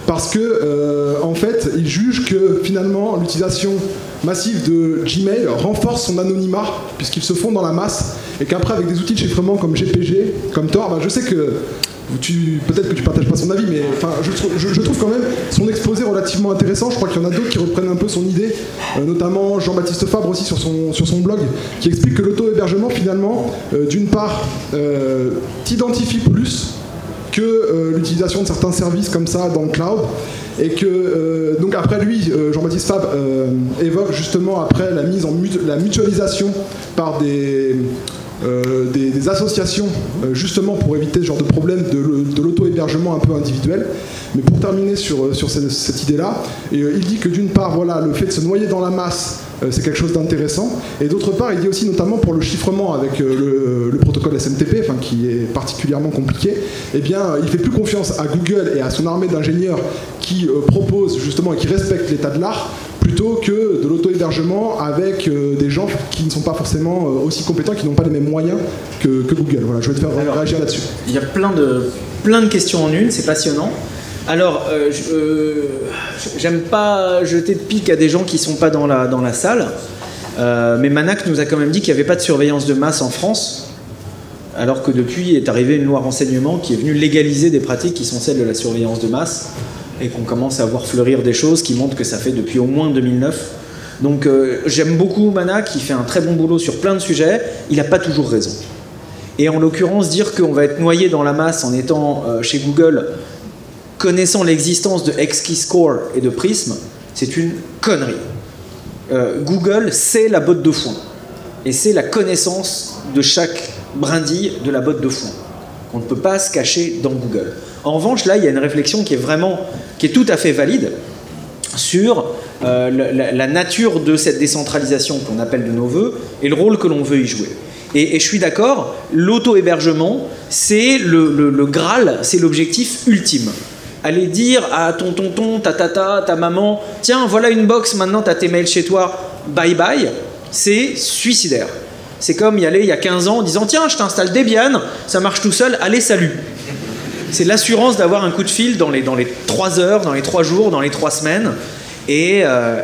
parce que en fait, il juge que finalement l'utilisation massive de Gmail renforce son anonymat puisqu'ils se font dans la masse et qu'après avec des outils de chiffrement comme GPG, comme Tor, bah, je sais que peut-être que tu partages pas son avis, mais je, trouve- quand même son exposé relativement intéressant. Je crois qu'il y en a d'autres qui reprennent un peu son idée, euh, notamment Jean-Baptiste Fabre aussi sur son, blog, qui explique que l'auto-hébergement, finalement, euh, d'une part, euh, t'identifie plus que l'utilisation de certains services comme ça dans le cloud. Et que, donc après lui, Jean-Baptiste Fab euh, évoque justement après la mise en la mutualisation par des, euh, des, associations, euh, justement pour éviter ce genre de problème de, l'auto-hébergement un peu individuel. Mais pour terminer sur, euh, sur cette, cette idée-là, il dit que d'une part, voilà, le fait de se noyer dans la masse, c'est quelque chose d'intéressant. Et d'autre part, il dit aussi notamment pour le chiffrement avec euh, le, le protocole SMTP, enfin, qui est particulièrement compliqué, eh bien, euh, il fait plus confiance à Google et à son armée d'ingénieurs qui euh, proposent justement et qui respectent l'état de l'art plutôt que de l'auto-hébergement avec euh, des gens qui ne sont pas forcément euh, aussi compétents, qui n'ont pas les mêmes moyens que, que Google. Voilà, je vais te faire Alors, réagir là-dessus. Il y a plein de, plein de questions en une, c'est passionnant. Alors, euh, euh, j'aime pas jeter de pique à des gens qui sont pas dans la, salle, euh, mais Manac nous a quand même dit qu'il n'y avait pas de surveillance de masse en France, alors que depuis est arrivée une loi renseignement qui est venue légaliser des pratiques qui sont celles de la surveillance de masse, et qu'on commence à voir fleurir des choses qui montrent que ça fait depuis au moins 2009. Donc j'aime beaucoup Manac, qui fait un très bon boulot sur plein de sujets, il n'a pas toujours raison. Et en l'occurrence, dire qu'on va être noyé dans la masse en étant chez Google, connaissant l'existence de XKeyscore et de Prism, c'est une connerie. Euh, Google, c'est la botte de foin. Et c'est la connaissance de chaque brindille de la botte de foin. On ne peut pas se cacher dans Google. En revanche, là, il y a une réflexion qui est vraiment, qui est tout à fait valide sur euh, la, nature de cette décentralisation qu'on appelle de nos voeux et le rôle que l'on veut y jouer. Et, je suis d'accord, l'auto-hébergement, c'est le Graal, c'est l'objectif ultime. Aller dire à ton tonton, ta tata, ta maman, tiens, voilà une box, maintenant tu as tes mails chez toi, bye bye, c'est suicidaire. C'est comme y aller il y a 15 ans en disant, tiens, je t'installe Debian, ça marche tout seul, allez, salut. C'est l'assurance d'avoir un coup de fil dans les, dans les 3 heures, dans les 3 jours, dans les 3 semaines. Et, euh,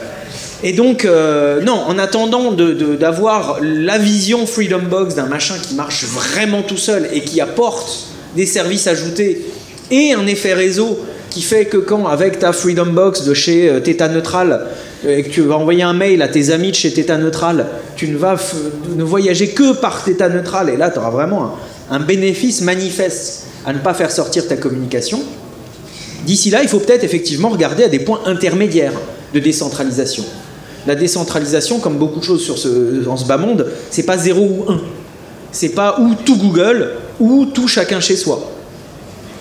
et donc, euh, non, en attendant de- de- d'avoir la vision Freedom Box d'un machin qui marche vraiment tout seul et qui apporte des services ajoutés et un effet réseau qui fait que quand, avec ta Freedom Box de chez euh, Theta Neutral, euh, et que tu vas envoyer un mail à tes amis de chez Theta Neutral, tu ne vas ne voyager que par Theta Neutral, et là, tu auras vraiment un, un bénéfice manifeste à ne pas faire sortir ta communication. D'ici là, il faut peut-être effectivement regarder à des points intermédiaires de décentralisation. La décentralisation, comme beaucoup de choses sur ce, dans ce bas monde, c'est pas 0 ou 1. C'est pas ou tout Google ou tout chacun chez soi.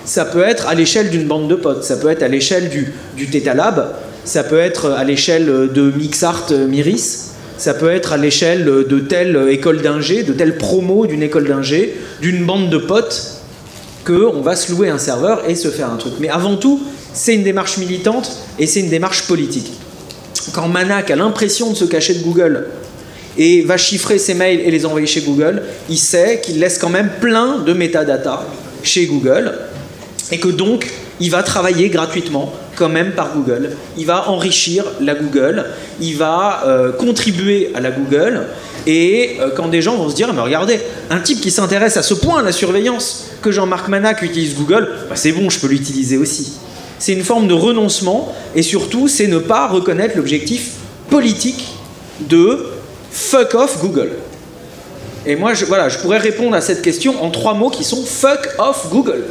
Ça peut être à l'échelle d'une bande de potes, ça peut être à l'échelle du, du Theta Lab, ça peut être à l'échelle de Mixart euh, Miris, ça peut être à l'échelle de telle école d'ingé, de telle promo d'une école d'ingé, d'une bande de potes qu'on va se louer un serveur et se faire un truc. Mais avant tout, c'est une démarche militante et c'est une démarche politique. Quand Manac a l'impression de se cacher de Google et va chiffrer ses mails et les envoyer chez Google, il sait qu'il laisse quand même plein de métadata chez Google et que donc il va travailler gratuitement quand même par Google. Il va enrichir la Google, il va euh, contribuer à la Google. Et euh, quand des gens vont se dire, mais regardez, un type qui s'intéresse à ce point à la surveillance que Jean-Marc Manac utilise Google, bah, c'est bon, je peux l'utiliser aussi. C'est une forme de renoncement et surtout, c'est ne pas reconnaître l'objectif politique de fuck off Google. Et moi, voilà, je pourrais répondre à cette question en trois mots qui sont fuck off Google.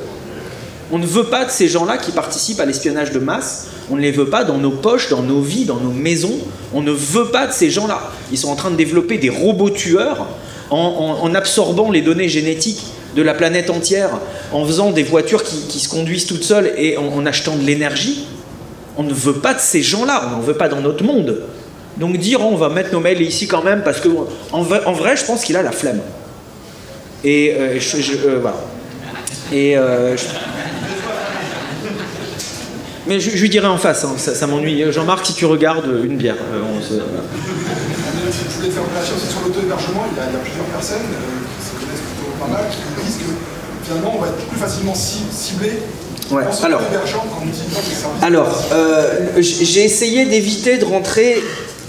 On ne veut pas de ces gens-là qui participent à l'espionnage de masse. On ne les veut pas dans nos poches, dans nos vies, dans nos maisons. On ne veut pas de ces gens-là. Ils sont en train de développer des robots tueurs en, absorbant les données génétiques de la planète entière, en faisant des voitures qui, se conduisent toutes seules et en, achetant de l'énergie. On ne veut pas de ces gens-là. On n'en veut pas dans notre monde. Donc dire on va mettre nos mails ici quand même parce que en vrai, je pense qu'il a la flemme. Et euh, euh, voilà. Et euh, mais je, je lui dirai en face, hein, ça, ça m'ennuie. Jean-Marc, si tu regardes, une bière. euh, on se- Je voulais faire réagir aussi sur l'auto-hébergement. Il y, a, il y a plusieurs personnes euh, qui se connaissent plutôt pas mal qui disent que finalement on va être plus facilement ci- ciblé Ouais, alors. Alors, euh, j'ai essayé d'éviter de rentrer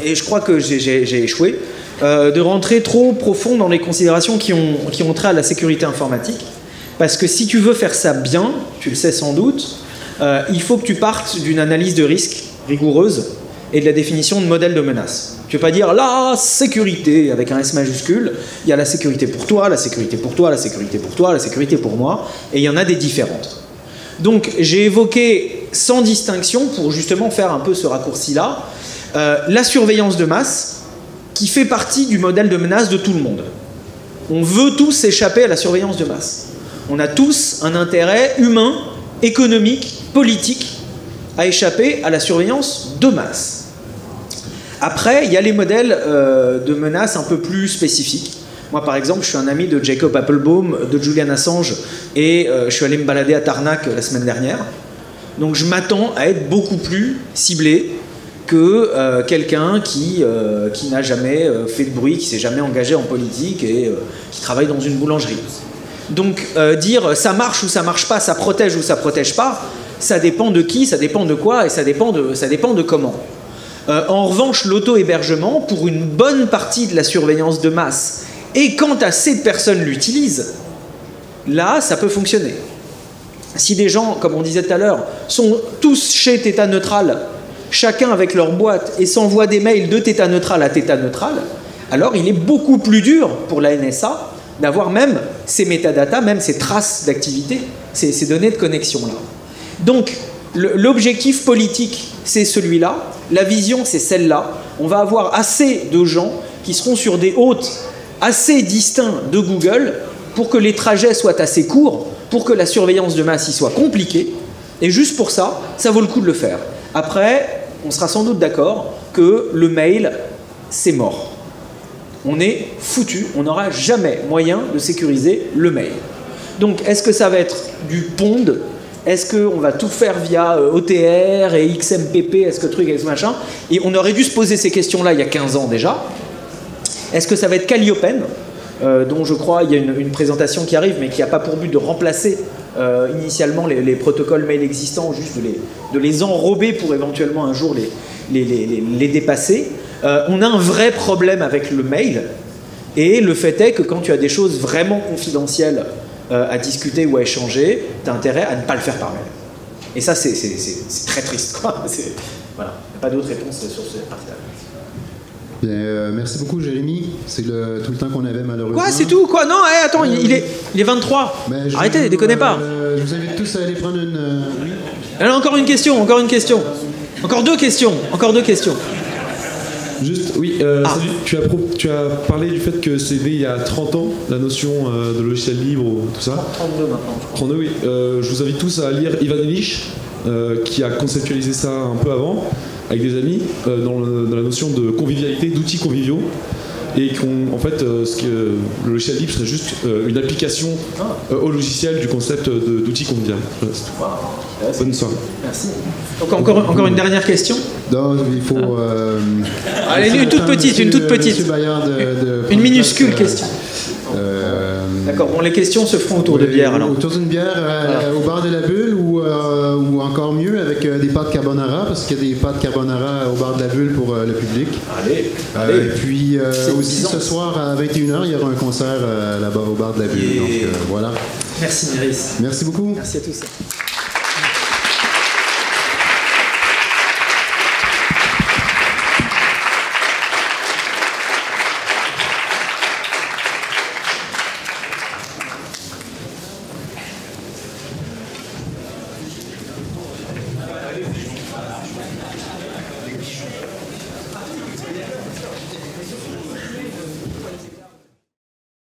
et je crois que j'ai échoué, euh, de rentrer trop profond dans les considérations qui ont, qui ont trait à la sécurité informatique. Parce que si tu veux faire ça bien, tu le sais sans doute, euh, il faut que tu partes d'une analyse de risque rigoureuse et de la définition de modèle de menace. Tu ne veux pas dire la sécurité avec un S majuscule, il y a la sécurité pour toi, la sécurité pour toi, la sécurité pour toi, la sécurité pour moi, et il y en a des différentes. Donc j'ai évoqué sans distinction, pour justement faire un peu ce raccourci-là, euh, la surveillance de masse, qui fait partie du modèle de menace de tout le monde. On veut tous échapper à la surveillance de masse. On a tous un intérêt humain, économique, politique à échapper à la surveillance de masse. Après, il y a les modèles euh, de menaces un peu plus spécifiques. Moi, par exemple, je suis un ami de Jacob Applebaum, de Julian Assange, et euh, je suis allé me balader à Tarnac euh, la semaine dernière. Donc, je m'attends à être beaucoup plus ciblé que quelqu'un qui, qui n'a jamais fait de bruit, qui s'est jamais engagé en politique et qui travaille dans une boulangerie. Donc dire ça marche ou ça marche pas, ça protège ou ça protège pas, ça dépend de qui, ça dépend de quoi et ça dépend de, ça dépend de comment. Euh, en revanche, l'auto-hébergement, pour une bonne partie de la surveillance de masse, et quand assez de personnes l'utilisent, là, ça peut fonctionner. Si des gens, comme on disait tout à l'heure, sont tous chez Theta Neutral, chacun avec leur boîte, et s'envoient des mails de Theta Neutral à Theta Neutral, alors il est beaucoup plus dur pour la NSA d'avoir même ces métadatas, même ces traces d'activité, ces, ces données de connexion-là. Donc, l'objectif politique, c'est celui-là. La vision, c'est celle-là. On va avoir assez de gens qui seront sur des hôtes assez distincts de Google pour que les trajets soient assez courts, pour que la surveillance de masse y soit compliquée. Et juste pour ça, ça vaut le coup de le faire. Après, on sera sans doute d'accord que le mail, c'est mort. On est foutu, on n'aura jamais moyen de sécuriser le mail. Donc, est-ce que ça va être du pond Est-ce qu'on va tout faire via euh, OTR et XMPP Est-ce que truc et ce machin? Et on aurait dû se poser ces questions-là il y a 15 ans déjà. Est-ce que ça va être Calliopen euh, dont je crois il y a une, présentation qui arrive, mais qui n'a pas pour but de remplacer euh, initialement les, les protocoles mail existants, juste de les, enrober pour éventuellement un jour les, dépasser. On a un vrai problème avec le mail, et le fait est que quand tu as des choses vraiment confidentielles euh, à discuter ou à échanger, tu as intérêt à ne pas le faire par mail. Et ça, c'est très triste. Quoi. Voilà. Il n'y a pas d'autre réponse sur cette partie-là. Bien, euh, merci beaucoup, Jérémy. C'est le, tout le temps qu'on avait, malheureusement. Quoi, c'est tout Quoi? Non, hé, attends, il, il est, il est 23. Ben, Arrêtez, déconnez pas. euh, je vous invite tous à aller prendre une. Alors, encore une question, encore une question. Encore deux questions, encore deux questions. Juste, oui, euh, Ah. salut, tu, as pro- tu as parlé du fait que c'est né il y a 30 ans, la notion euh, de logiciel libre, ou tout ça. 32 maintenant, je crois. 32, oui. Euh, je vous invite tous à lire Ivan Illich, euh, qui a conceptualisé ça un peu avant, avec des amis, euh, dans, le- dans la notion de convivialité, d'outils conviviaux. Et qu'on, en fait, euh, ce que le logiciel libre serait juste euh, une application euh, au logiciel du concept. Voilà, c'est tout. Bonne soirée. Merci. Donc, encore, encore une dernière question Donc, il faut. euh, Allez, une toute petite, une toute petite. de- de Une minuscule place, question. euh, D'accord, bon, les questions se feront autour de bière alors. Autour d'une bière euh, Voilà. au bar de la bulle euh, ou encore mieux avec euh, des pâtes carbonara parce qu'il y a des pâtes carbonara au bar de la bulle pour euh, le public. Allez, Euh, allez. et puis aussi ce soir à 21h, il y aura un concert là-bas au bar de la bulle. Yeah. Donc voilà. Merci Miris. Merci beaucoup. Merci à tous.